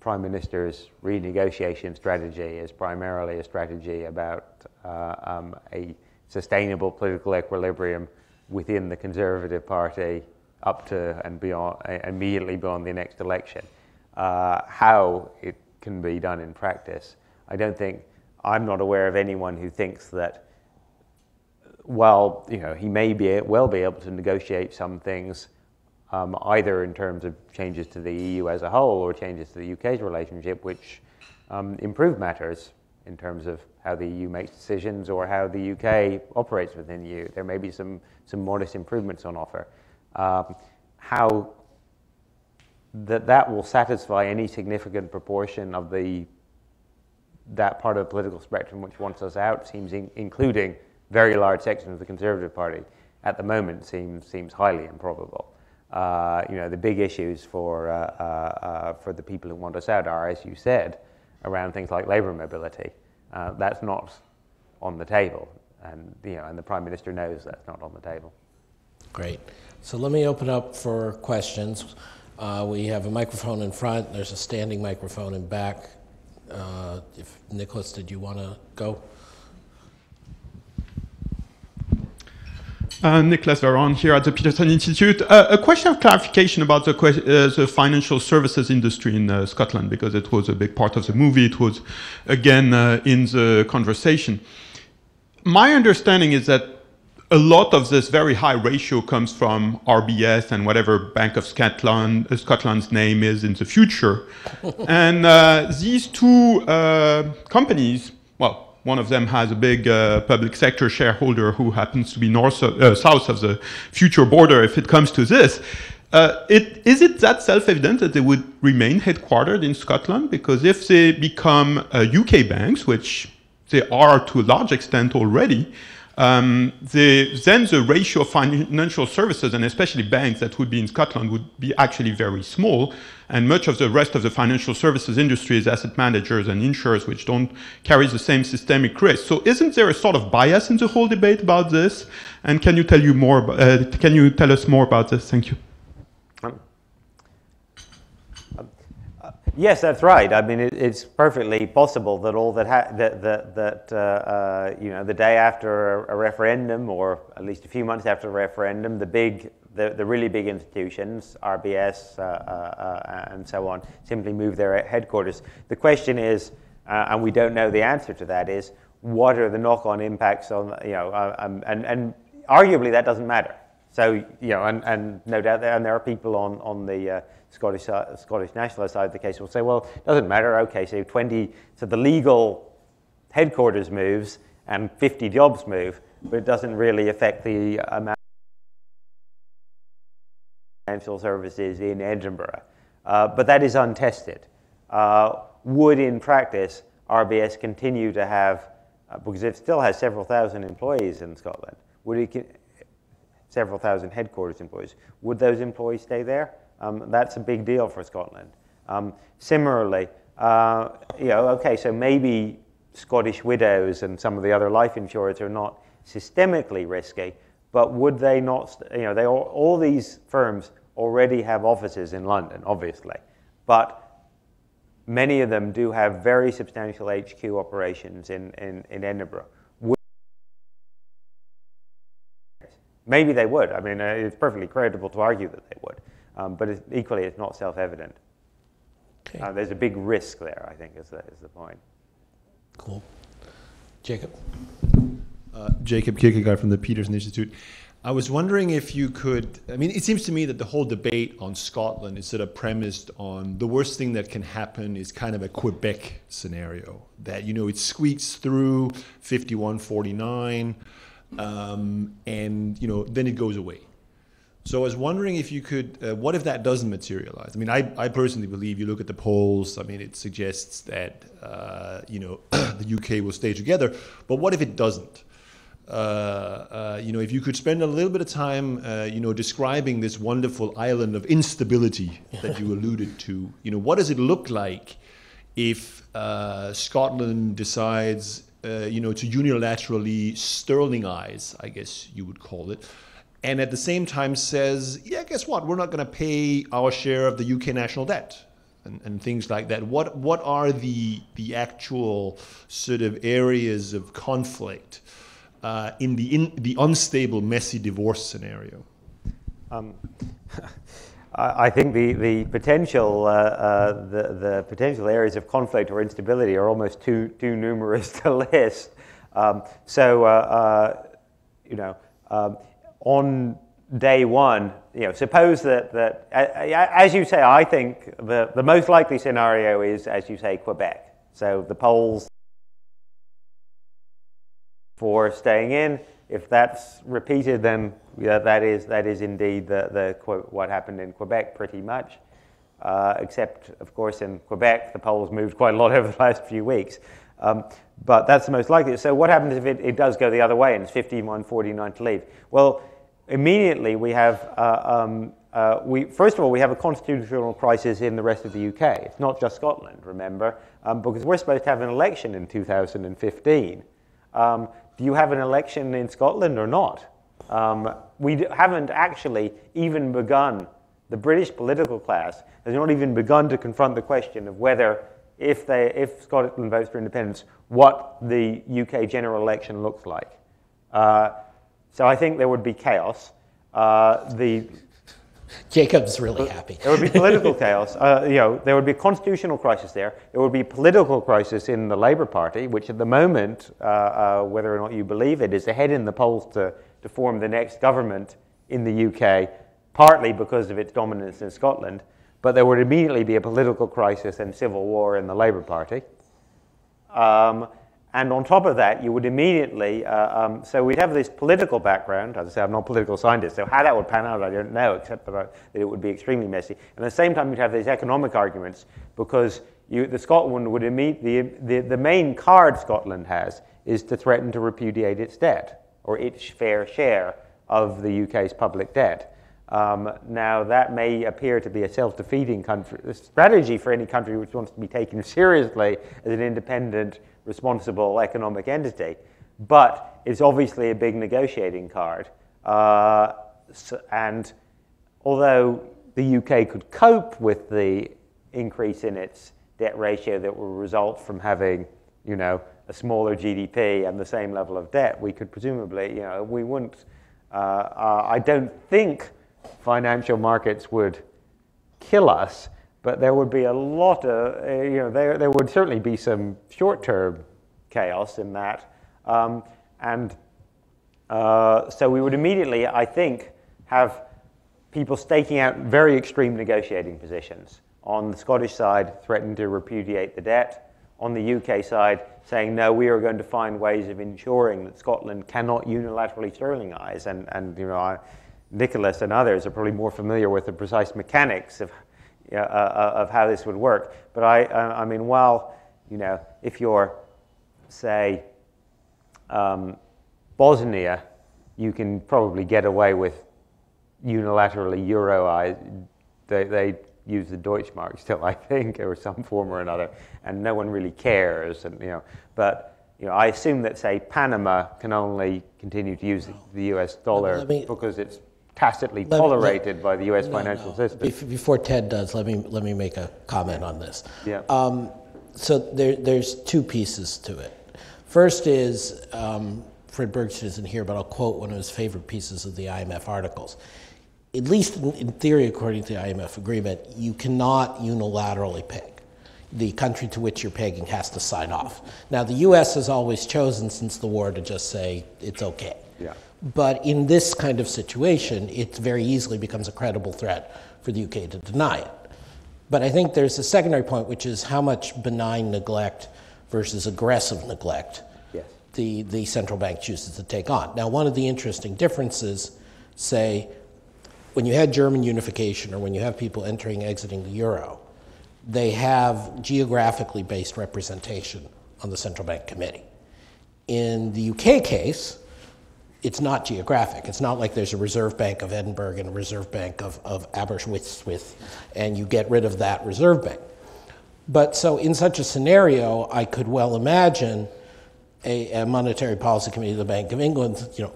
prime minister's renegotiation strategy is primarily a strategy about uh, um, a sustainable political equilibrium within the Conservative Party up to and beyond, immediately beyond the next election. Uh, how it can be done in practice, I don't think I'm not aware of anyone who thinks that. While you know he may be well be able to negotiate some things, um, either in terms of changes to the EU as a whole or changes to the UK's relationship, which um, improve matters in terms of how the EU makes decisions or how the UK operates within the EU. There may be some some modest improvements on offer. Um, how that that will satisfy any significant proportion of the that part of the political spectrum which wants us out seems in, including very large section of the Conservative Party at the moment seems seems highly improbable. Uh, you know the big issues for uh, uh, uh for the people who want us out are, as you said, around things like labour mobility. Uh, that's not on the table, and you know, and the Prime Minister knows that's not on the table. Great. So let me open up for questions. Uh, we have a microphone in front. There's a standing microphone in back. If Nicholas, did you want to go? Uh, Nicholas Veron here at the Peterson Institute. Uh, a question of clarification about the, uh, the financial services industry in uh, Scotland, because it was a big part of the movie. It was, again, uh, in the conversation. My understanding is that a lot of this very high ratio comes from RBS and whatever Bank of Scotland, uh, Scotland's name is in the future. and uh, these two uh, companies, well, one of them has a big uh, public sector shareholder who happens to be north uh, south of the future border if it comes to this. Uh, it, is it that self-evident that they would remain headquartered in Scotland? Because if they become UK banks, which they are to a large extent already, um, the, then the ratio of financial services, and especially banks that would be in Scotland, would be actually very small. And much of the rest of the financial services industry is asset managers and insurers, which don't carry the same systemic risk. So, isn't there a sort of bias in the whole debate about this? And can you tell you more? Uh, can you tell us more about this? Thank you. Yes, that's right. I mean, it, it's perfectly possible that all that ha- that that, that uh, uh, you know the day after a, a, referendum, or at least a few months after a referendum, the big the, the really big institutions, RBS uh, uh, uh, and so on, simply move their headquarters. The question is, uh, and we don't know the answer to that, is what are the knock-on impacts on you know, um, and and arguably that doesn't matter. So you know, and, and no doubt, there, and there are people on on the Scottish, uh, Scottish nationalist side of the case will say, well, it doesn't matter. Okay, so 20, so the legal headquarters moves and 50 jobs move, but it doesn't really affect the amount of financial services in Edinburgh. Uh, but that is untested. Uh, would, in practice, RBS continue to have, uh, because it still has several thousand employees in Scotland, would it, several thousand headquarters employees, would those employees stay there? Um, that's a big deal for Scotland. Um, similarly, uh, you know, okay, so maybe Scottish widows and some of the other life insurers are not systemically risky, but would they not, you know, they all, all these firms already have offices in London, obviously, but many of them do have very substantial HQ operations in, in, in Edinburgh. Maybe they would. I mean, uh, it's perfectly credible to argue that they would. Um, but it's, equally, it's not self-evident. Okay. Uh, there's a big risk there, I think, is the, is the point. Cool. Jacob? Uh, Jacob Kirkegaard from the Peterson Institute. I was wondering if you could. I mean, it seems to me that the whole debate on Scotland is sort of premised on the worst thing that can happen is kind of a Quebec scenario that, you know, it squeaks through 51 49, um, and, you know, then it goes away. So I was wondering if you could, uh, what if that doesn't materialize? I mean, I, I personally believe you look at the polls, I mean, it suggests that, uh, you know, the UK will stay together, but what if it doesn't? Uh, uh, you know, if you could spend a little bit of time, uh, you know, describing this wonderful island of instability that you alluded to, you know, what does it look like if uh, Scotland decides, uh, you know, to unilaterally sterlingize, I guess you would call it, and at the same time says, yeah, guess what? We're not going to pay our share of the UK national debt. And, and things like that. What what are the the actual sort of areas of conflict uh, in the in the unstable, messy divorce scenario? Um, I think the, the potential uh, uh, the, the potential areas of conflict or instability are almost too too numerous to list. Um, so uh, uh, you know, um, on day one, you know, suppose that that as you say, I think the the most likely scenario is, as you say, Quebec. So the polls for staying in. If that's repeated, then yeah, that is that is indeed the, the what happened in Quebec, pretty much. Uh, except, of course, in Quebec, the polls moved quite a lot over the last few weeks. Um, but that's the most likely. So, what happens if it, it does go the other way and it's 51 49 to leave? Well, immediately we have, uh, um, uh, we, first of all, we have a constitutional crisis in the rest of the UK. It's not just Scotland, remember, um, because we're supposed to have an election in 2015. Do you have an election in Scotland or not? Um, we haven't actually even begun, the British political class has not even begun to confront the question of whether, if, they, if Scotland votes for independence, what the UK general election looks like. Uh, so I think there would be chaos. Uh, the, Jacob's really happy. there would be political chaos. Uh, you know, there would be a constitutional crisis there. There would be political crisis in the Labour Party, which at the moment, uh, uh, whether or not you believe it, is ahead in the polls to, to form the next government in the UK, partly because of its dominance in Scotland. But there would immediately be a political crisis and civil war in the Labour Party. Um, and on top of that, you would immediately, uh, um, so we'd have this political background. As I say, I'm not a political scientist, so how that would pan out, I don't know, except that, it would be extremely messy. And at the same time, you'd have these economic arguments because you, the Scotland would the, the, the main card Scotland has is to threaten to repudiate its debt or its fair share of the UK's public debt. Um, now, that may appear to be a self defeating country, strategy for any country which wants to be taken seriously as an independent, responsible economic entity, but it's obviously a big negotiating card. Uh, so, and although the UK could cope with the increase in its debt ratio that will result from having, you know, a smaller GDP and the same level of debt, we could presumably, you know, we wouldn't. Uh, uh, I don't think financial markets would kill us, but there would be a lot of, uh, you know, there, there would certainly be some short term chaos in that. Um, and uh, so we would immediately, I think, have people staking out very extreme negotiating positions. On the Scottish side, threatening to repudiate the debt. On the UK side, saying, no, we are going to find ways of ensuring that Scotland cannot unilaterally sterlingize. And, and you know, I, Nicholas and others are probably more familiar with the precise mechanics of, uh, uh, of how this would work. But I, uh, I mean, while, you know, if you're, say, um, Bosnia, you can probably get away with unilaterally euroize. They, they use the Deutschmark still, I think, or some form or another, and no one really cares. And you know, but you know, I assume that say Panama can only continue to use the U.S. dollar me- because it's tacitly Let- tolerated by the U.S. No, financial no. system. Bef- Before Ted does, let me, let me make a comment on this. Yeah. Um, so there, there's two pieces to it. First is, um, Fred Bergsten isn't here, but I'll quote one of his favorite pieces of the IMF articles. At least in, in theory, according to the IMF agreement, you cannot unilaterally peg. The country to which you're pegging has to sign off. Now, the U.S. has always chosen since the war to just say it's okay. Yeah. But in this kind of situation, it very easily becomes a credible threat for the UK to deny it. But I think there's a secondary point, which is how much benign neglect versus aggressive neglect Yes. the, the central bank chooses to take on. Now, one of the interesting differences, say, when you had German unification or when you have people entering, exiting the euro, they have geographically based representation on the central bank committee. In the UK case, it's not geographic. It's not like there's a Reserve Bank of Edinburgh and a Reserve Bank of, of Aberystwyth, and you get rid of that Reserve Bank. But so in such a scenario, I could well imagine a, a monetary policy committee of the Bank of England, you know,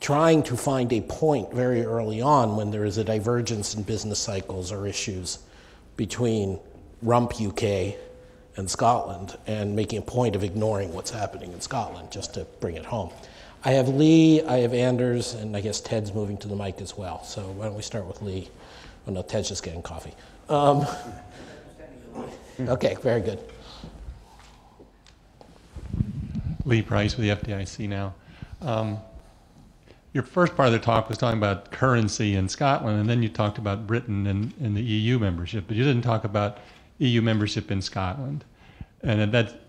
trying to find a point very early on when there is a divergence in business cycles or issues between rump UK and Scotland and making a point of ignoring what's happening in Scotland just to bring it home. I have Lee, I have Anders, and I guess Ted's moving to the mic as well. So why don't we start with Lee? Oh no, Ted's just getting coffee. Um, okay, very good. Lee Price with the FDIC now. Um, your first part of the talk was talking about currency in Scotland, and then you talked about Britain and, and the EU membership, but you didn't talk about EU membership in Scotland. And that,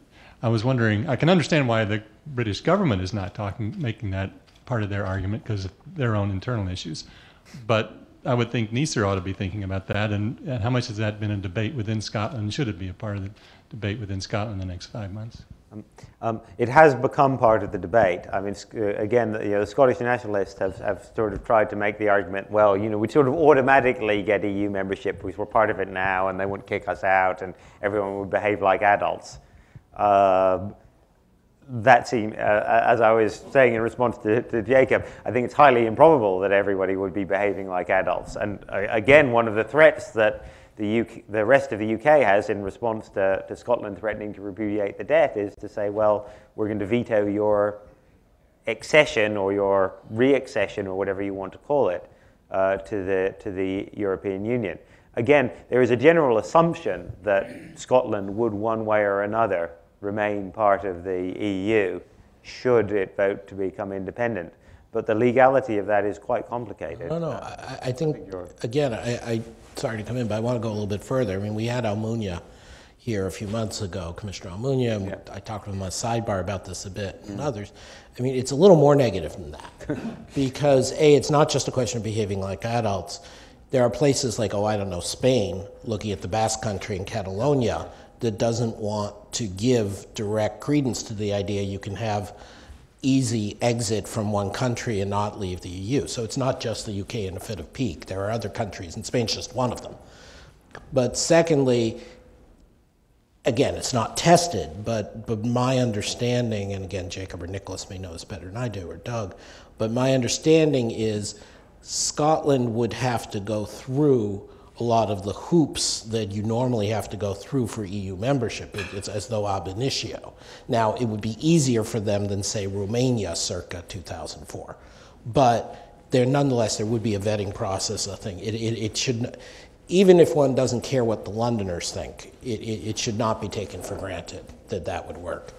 I was wondering, I can understand why the British government is not talking, making that part of their argument because of their own internal issues. But I would think NIESR ought to be thinking about that, and, and how much has that been a debate within Scotland? Should it be a part of the debate within Scotland in the next five months? Um, um, it has become part of the debate. I mean, uh, again, you know, the Scottish nationalists have, have sort of tried to make the argument, well, you know, we sort of automatically get EU membership because we're part of it now and they wouldn't kick us out and everyone would behave like adults. Uh, that seems, uh, as I was saying in response to, to, Jacob, I think it's highly improbable that everybody would be behaving like adults. And uh, again, one of the threats that the, UK, the rest of the UK has in response to, to Scotland threatening to repudiate the debt is to say, well, we're going to veto your accession or your re-accession or whatever you want to call it uh, to, the, to the European Union. Again, there is a general assumption that Scotland would one way or another remain part of the EU should it vote to become independent. But the legality of that is quite complicated. No, no, I, I think, again, I, I sorry to come in, but I want to go a little bit further. I mean, we had Almunia here a few months ago, Commissioner Almunia, and yeah. I talked with him on sidebar about this a bit and mm. others. I mean, it's a little more negative than that because A, it's not just a question of behaving like adults. There are places like, oh, I don't know, Spain, looking at the Basque country in Catalonia, that doesn't want to give direct credence to the idea you can have easy exit from one country and not leave the EU. So it's not just the UK in a fit of pique. There are other countries, and Spain's just one of them. But secondly, again, it's not tested, but, but my understanding, and again, Jacob or Nicholas may know this better than I do, or Doug, but my understanding is Scotland would have to go through a lot of the hoops that you normally have to go through for EU membership. It's as though ab initio. Now, it would be easier for them than, say, Romania circa 2004. But there, nonetheless, there would be a vetting process, I think. It, it, it should, even if one doesn't care what the Londoners think, it, it, it should not be taken for granted that that would work.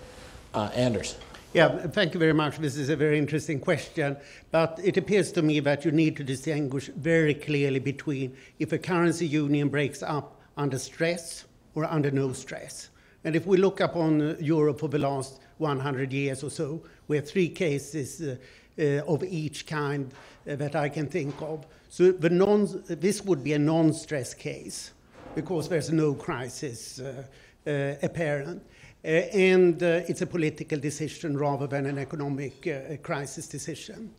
Uh, Anders. Yeah, thank you very much. This is a very interesting question. But it appears to me that you need to distinguish very clearly between if a currency union breaks up under stress or under no stress. And if we look upon uh, Europe for the last 100 years or so, we have three cases uh, uh, of each kind uh, that I can think of. So the non, this would be a non-stress case because there's no crisis uh, uh, apparent. Uh, and uh, it's a political decision rather than an economic uh, crisis decision.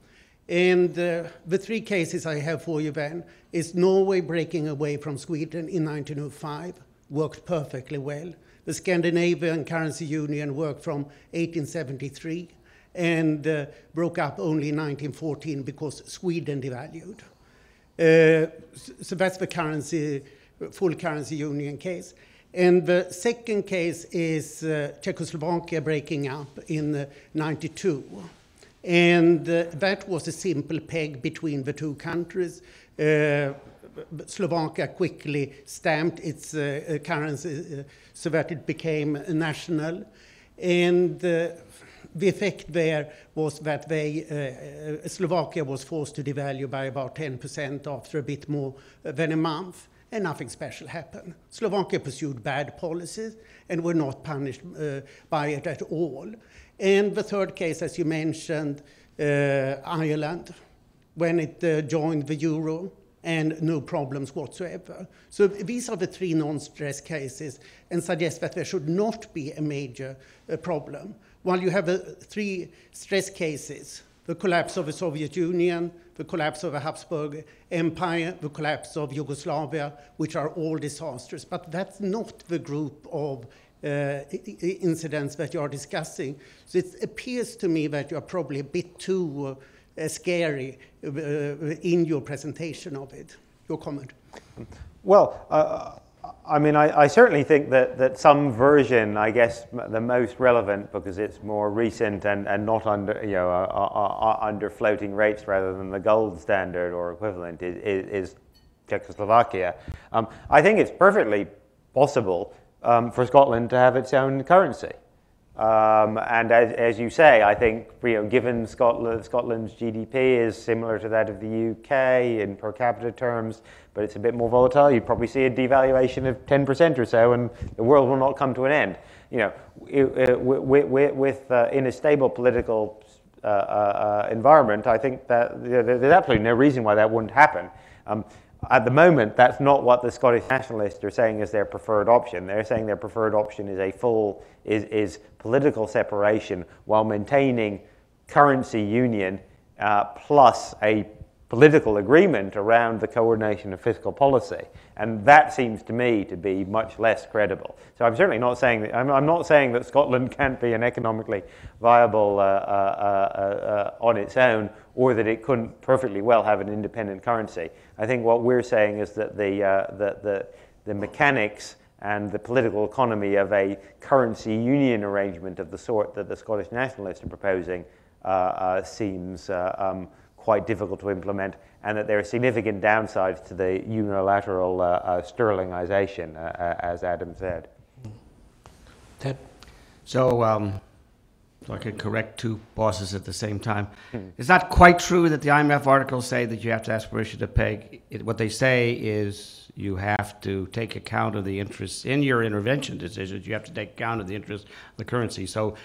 And the three cases I have for you then is Norway breaking away from Sweden in 1905, worked perfectly well. The Scandinavian Currency Union worked from 1873 and uh, broke up only in 1914 because Sweden devalued. Uh, so that's the currency, full currency union case. And the second case is uh, Czechoslovakia breaking up in uh, 92. And uh, that was a simple peg between the two countries. Uh, Slovakia quickly stamped its uh, uh, currency so that it became national. And the effect there was that they, Slovakia was forced to devalue by about 10% after a bit more than a month and nothing special happened. Slovakia pursued bad policies and were not punished uh, by it at all. And the third case, as you mentioned, uh, Ireland, when it uh, joined the euro, and no problems whatsoever. So these are the three non-stress cases and suggest that there should not be a major uh, problem. While you have uh, three stress cases, the collapse of the Soviet Union, the collapse of the Habsburg Empire, the collapse of Yugoslavia, which are all disastrous. But that's not the group of uh, incidents that you are discussing. So it appears to me that you are probably a bit too uh, scary uh, in your presentation of it. Your comment. Well, uh, I mean, I, I, certainly think that, that some version, I guess, the most relevant because it's more recent and, and not under, you know, uh, uh, under floating rates rather than the gold standard or equivalent is, is, is Czechoslovakia. Um, I think it's perfectly possible um, for Scotland to have its own currency. Um, and as, as, you say, I think you know, given Scotland, Scotland's GDP is similar to that of the UK in per capita terms, but it's a bit more volatile, you'd probably see a devaluation of 10% or so, and the world will not come to an end. You know, with, with uh, in a stable political uh, uh, uh, environment, I think that there's absolutely no reason why that wouldn't happen. Um, at the moment, that's not what the Scottish nationalists are saying is their preferred option. They're saying their preferred option is a full, is, is political separation while maintaining currency union uh, plus a political agreement around the coordination of fiscal policy. And that seems to me to be much less credible. So I'm certainly not saying that, I'm, I'm not saying that Scotland can't be an economically viable uh, uh, uh, uh, on its own or that it couldn't perfectly well have an independent currency. I think what we're saying is that the, uh, the, the, the mechanics and the political economy of a currency union arrangement of the sort that the Scottish nationalists are proposing uh, uh, seems uh, um, quite difficult to implement, and that there are significant downsides to the unilateral uh, uh, sterlingization, as Adam said. Ted? So, um, so I could correct two bosses at the same time. Hmm. It's not quite true that the IMF articles say that you have to ask permission to peg. It, what they say is you have to take account of the interests in your intervention decisions. You have to take account of the interest of the currency. So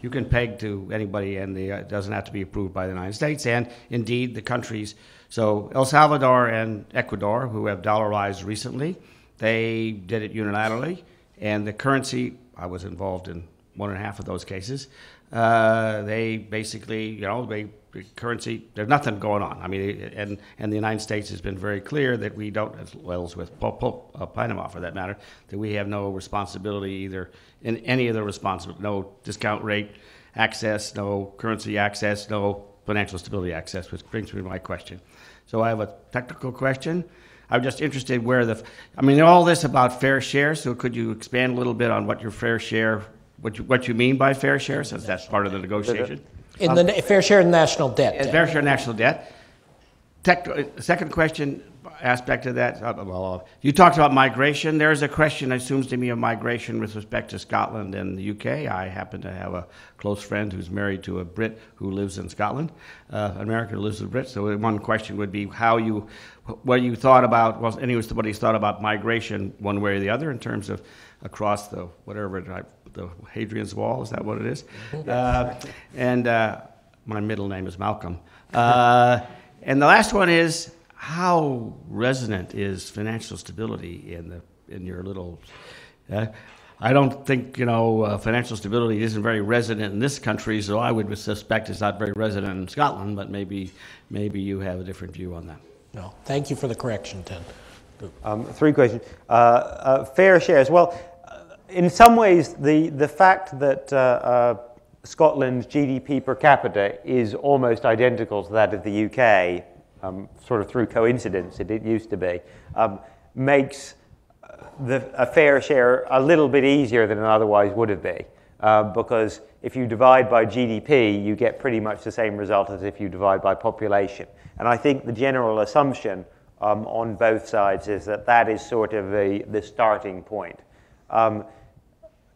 you can peg to anybody, and the, uh, it doesn't have to be approved by the United States. And indeed, the countries. So El Salvador and Ecuador, who have dollarized recently, they did it unilaterally, and the currency. I was involved in one and a half of those cases. Uh, they basically, you know, they currency. There's nothing going on. I mean, and and the United States has been very clear that we don't, as well as with uh, Panama for that matter, that we have no responsibility either in any of the responsibility, no discount rate access, no currency access, no financial stability access, which brings me to my question. So I have a technical question. I'm just interested where the, I mean, all this about fair share. So could you expand a little bit on what your fair share what you, what you mean by fair share, since that's part of the negotiation. In the na- fair share of national debt. Fair share of national debt. Tech, second question aspect of that, uh, well, uh, you talked about migration. There's a question, it seems to me, of migration with respect to Scotland and the UK. I happen to have a close friend who's married to a Brit who lives in Scotland, uh, an American who lives in Brit. So one question would be how you, what you thought about, well, anyways, he's thought about migration one way or the other in terms of across the whatever the Hadrian's Wall. Is that what it is? Uh, and uh, my middle name is Malcolm. Uh, and the last one is how resonant is financial stability in the in your little. Uh, I don't think you know uh, financial stability isn't very resonant in this country, so I would suspect it's not very resonant in Scotland. But maybe maybe you have a different view on that. No, thank you for the correction, Ted. Um, three questions. Uh, uh, fair shares. Well, in some ways, the, the fact that uh, uh, Scotland's GDP per capita is almost identical to that of the UK, um, sort of through coincidence, it, it used to be, um, makes uh, the, a fair share a little bit easier than it otherwise would have been. Uh, because if you divide by GDP, you get pretty much the same result as if you divide by population. And I think the general assumption um, on both sides is that that is sort of the, the starting point. Um,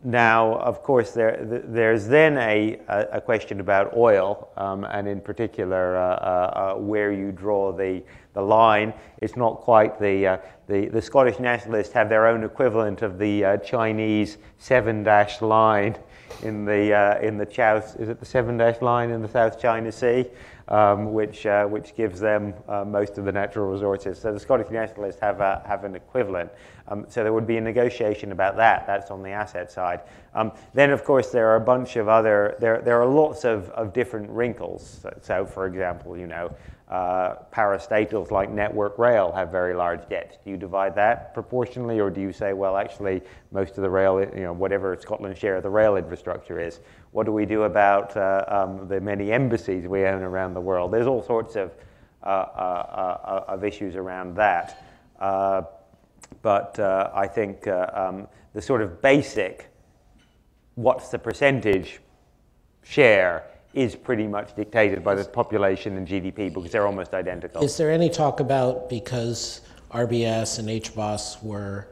now, of course, there, there's then a, a question about oil, um, and in particular, uh, uh, uh, where you draw the, the line. It's not quite the, uh, the, the Scottish nationalists have their own equivalent of the uh, Chinese seven dash line in the, uh, in the South, is it the seven dash line in the South China Sea? Um, which, uh, which gives them uh, most of the natural resources. So the Scottish nationalists have, have an equivalent. Um, so there would be a negotiation about that. That's on the asset side. Um, then, of course, there are a bunch of other, there, there are lots of, of different wrinkles. So, so for example, you know, uh, parastatals like Network Rail have very large debts. Do you divide that proportionally, or do you say, well, actually, most of the rail, you know, whatever Scotland's share of the rail infrastructure is? What do we do about uh, um, the many embassies we own around the world? There's all sorts of, uh, uh, uh of issues around that. But I think um, the sort of basic, what's the percentage share is pretty much dictated by the population and GDP because they're almost identical. Is there any talk about because RBS and HBOS were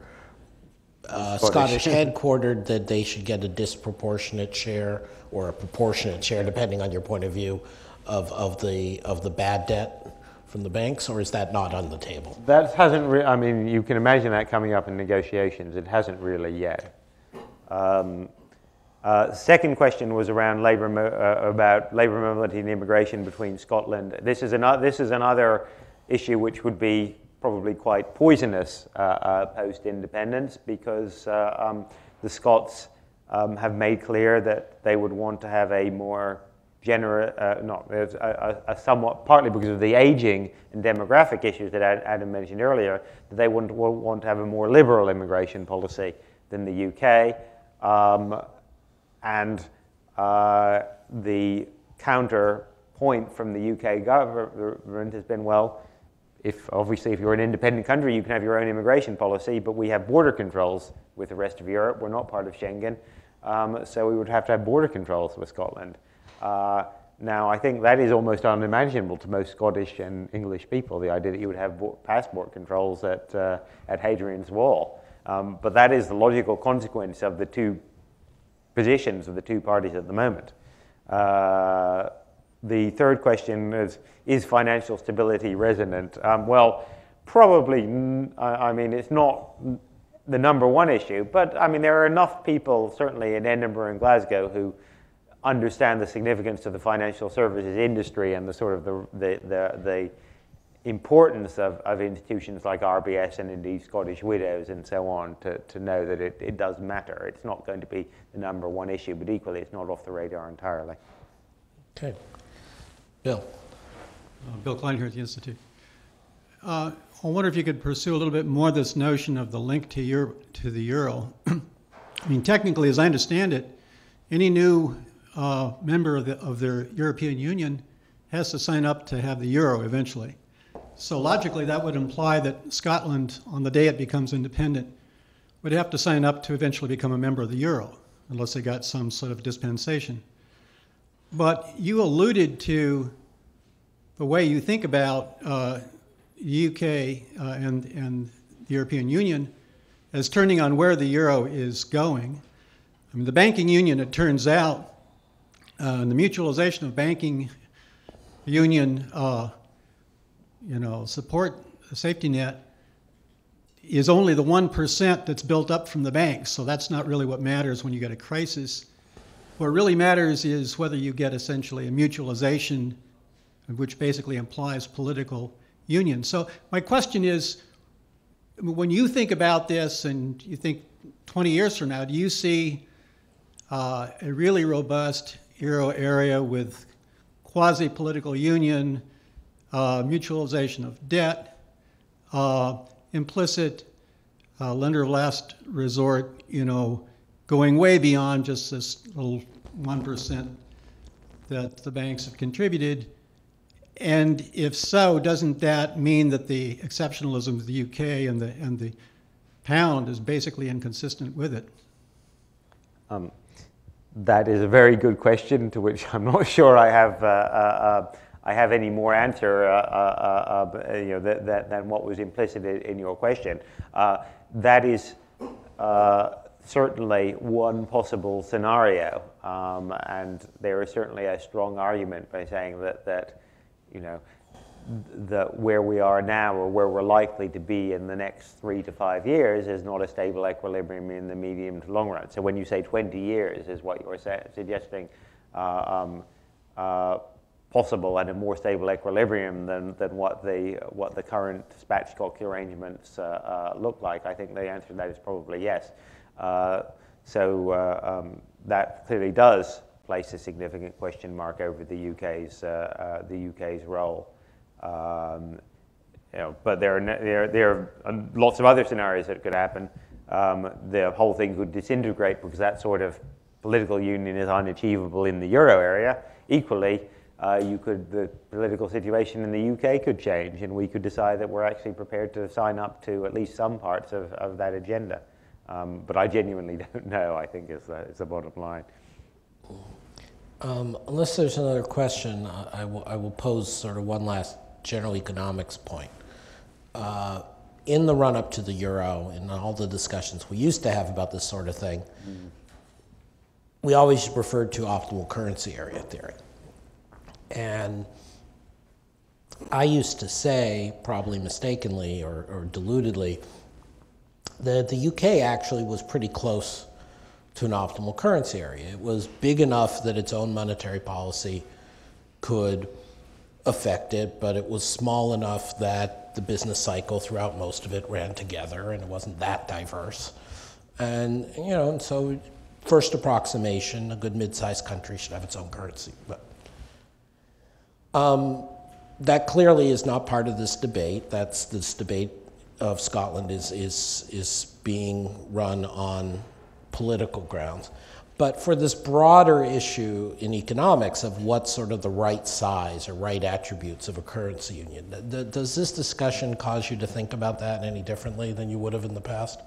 uh, Scottish. Scottish headquartered that they should get a disproportionate share or a proportionate share, depending on your point of view, of, of the of the bad debt from the banks, or is that not on the table? That hasn't. Re- I mean, you can imagine that coming up in negotiations. It hasn't really yet. Um, uh, second question was around labor uh, about labor mobility and immigration between Scotland. This is another this is another issue which would be probably quite poisonous uh, uh post independence because uh, um, the Scots um, have made clear that they would want to have a more generous, uh, not a, a, somewhat partly because of the aging and demographic issues that Adam mentioned earlier, that they would want to have a more liberal immigration policy than the UK. Um, and uh, the counterpoint from the UK government has been, well, if obviously if you're an independent country, you can have your own immigration policy, but we have border controls with the rest of Europe. We're not part of Schengen, um, so we would have to have border controls with Scotland. Uh, now, I think that is almost unimaginable to most Scottish and English people, the idea that you would have passport controls at, uh, at Hadrian's Wall. Um, but that is the logical consequence of the two positions of the two parties at the moment. Uh, the third question is Is financial stability resonant? Um, well, probably, I mean, it's not the number one issue, but I mean, there are enough people, certainly in Edinburgh and Glasgow, who understand the significance of the financial services industry and the sort of the, the, the, the importance of, of institutions like RBS and indeed Scottish Widows and so on to, to know that it, it does matter. It's not going to be the number one issue, but equally it's not off the radar entirely. Okay. Bill. Uh, Bill Cline here at the Institute. Uh, I wonder if you could pursue a little bit more this notion of the link to, Euro, to the euro. I mean, technically, as I understand it, any new uh, member of, the, of their European Union has to sign up to have the euro eventually. So logically, that would imply that Scotland, on the day it becomes independent, would have to sign up to eventually become a member of the euro, unless they got some sort of dispensation. But you alluded to the way you think about uh, UK uh, and, and the European Union as turning on where the euro is going. I mean, the banking union, it turns out, uh, the mutualization of banking union uh, you know, support safety net is only the 1% that's built up from the banks. So that's not really what matters when you get a crisis. What really matters is whether you get essentially a mutualization, which basically implies political union. So my question is, when you think about this and you think 20 years from now, do you see uh, a really robust euro area with quasi-political union, uh, mutualization of debt, uh, implicit uh, lender of last resort, you know, going way beyond just this little 1% that the banks have contributed. And if so, doesn't that mean that the exceptionalism of the UK and the, and the pound is basically inconsistent with it? Um, that is a very good question to which I'm not sure I have uh, uh, uh I have any more answer uh, uh, uh, you know, that, that, than what was implicit in your question. that is certainly one possible scenario, um, and there is certainly a strong argument by saying that, that you know, that where we are now or where we're likely to be in the next three to five years is not a stable equilibrium in the medium to long run. So when you say 20 years is what you're suggesting uh, um, uh, possible and a more stable equilibrium than, than what, the, what the current spatchcock arrangements uh, uh, look like, I think the answer to that is probably yes. Uh, so uh, um, that clearly does place a significant question mark over the UK's, uh, the UK's role. Um, you know, but there are, there, there are lots of other scenarios that could happen. Um, the whole thing could disintegrate because that sort of political union is unachievable in the euro area. Equally, uh, you could the political situation in the UK could change, and we could decide that we're actually prepared to sign up to at least some parts of, of that agenda. Um, but I genuinely don't know. I think is the, is the bottom line. Um, unless there's another question, I will, I will pose sort of one last general economics point. Uh, in the run up to the euro, in all the discussions we used to have about this sort of thing, mm. we always referred to optimal currency area theory. And I used to say, probably mistakenly or, or deludedly, that the UK actually was pretty close to an optimal currency area. It was big enough that its own monetary policy could affect it, but it was small enough that the business cycle throughout most of it ran together and it wasn't that diverse. And, you know, and so first approximation, a good mid-sized country should have its own currency. But um, that clearly is not part of this debate. That's this debate of Scotland is, is, is being run on political grounds. But for this broader issue in economics of what's sort of the right size or right attributes of a currency union, does this discussion cause you to think about that any differently than you would have in the past?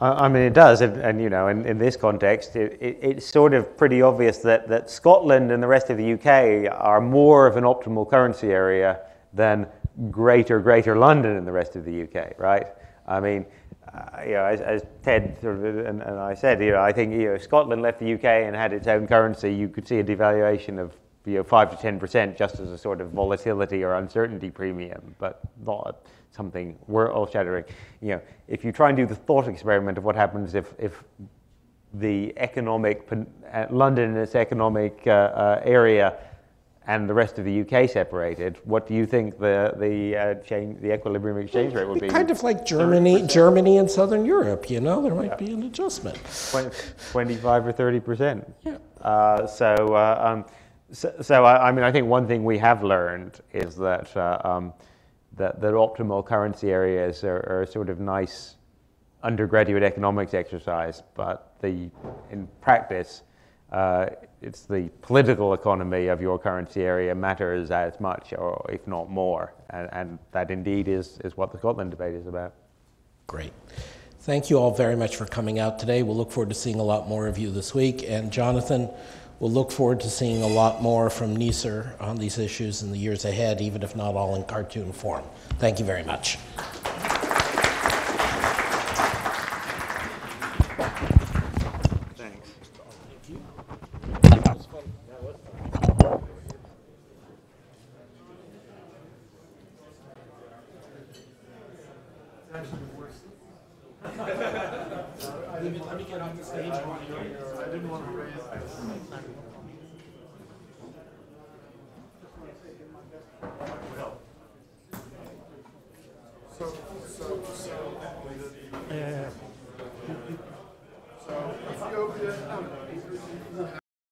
I mean, it does, and, and you know, in, in this context, it, it, it's sort of pretty obvious that, that Scotland and the rest of the UK are more of an optimal currency area than greater, greater London and the rest of the UK, right? I mean, uh, you know, as, as Ted sort of, and, and, I said, you know, I think you know, Scotland left the UK and had its own currency, you could see a devaluation of you know, five to ten percent just as a sort of volatility or uncertainty premium, but not something earth-shattering. You know, if you try and do the thought experiment of what happens if if the economic uh, London and its economic uh, uh, area and the rest of the UK separated, what do you think the the uh, change, the equilibrium exchange rate would be? Kind of like Germany, 30%? Germany and Southern Europe. You know, there might yeah. be an adjustment. 25 or 30 percent. Yeah. Uh, so, uh, um, so, so I, I, mean, I think one thing we have learned is that uh, um, that, that optimal currency areas are, are a sort of nice undergraduate economics exercise, but the in practice uh, it's the political economy of your currency area matters as much, or if not more. And, and, that indeed is, is what the Scotland debate is about. Great. Thank you all very much for coming out today. We'll look forward to seeing a lot more of you this week. And Jonathan, we'll look forward to seeing a lot more from NIESR on these issues in the years ahead, even if not all in cartoon form. Thank you very much.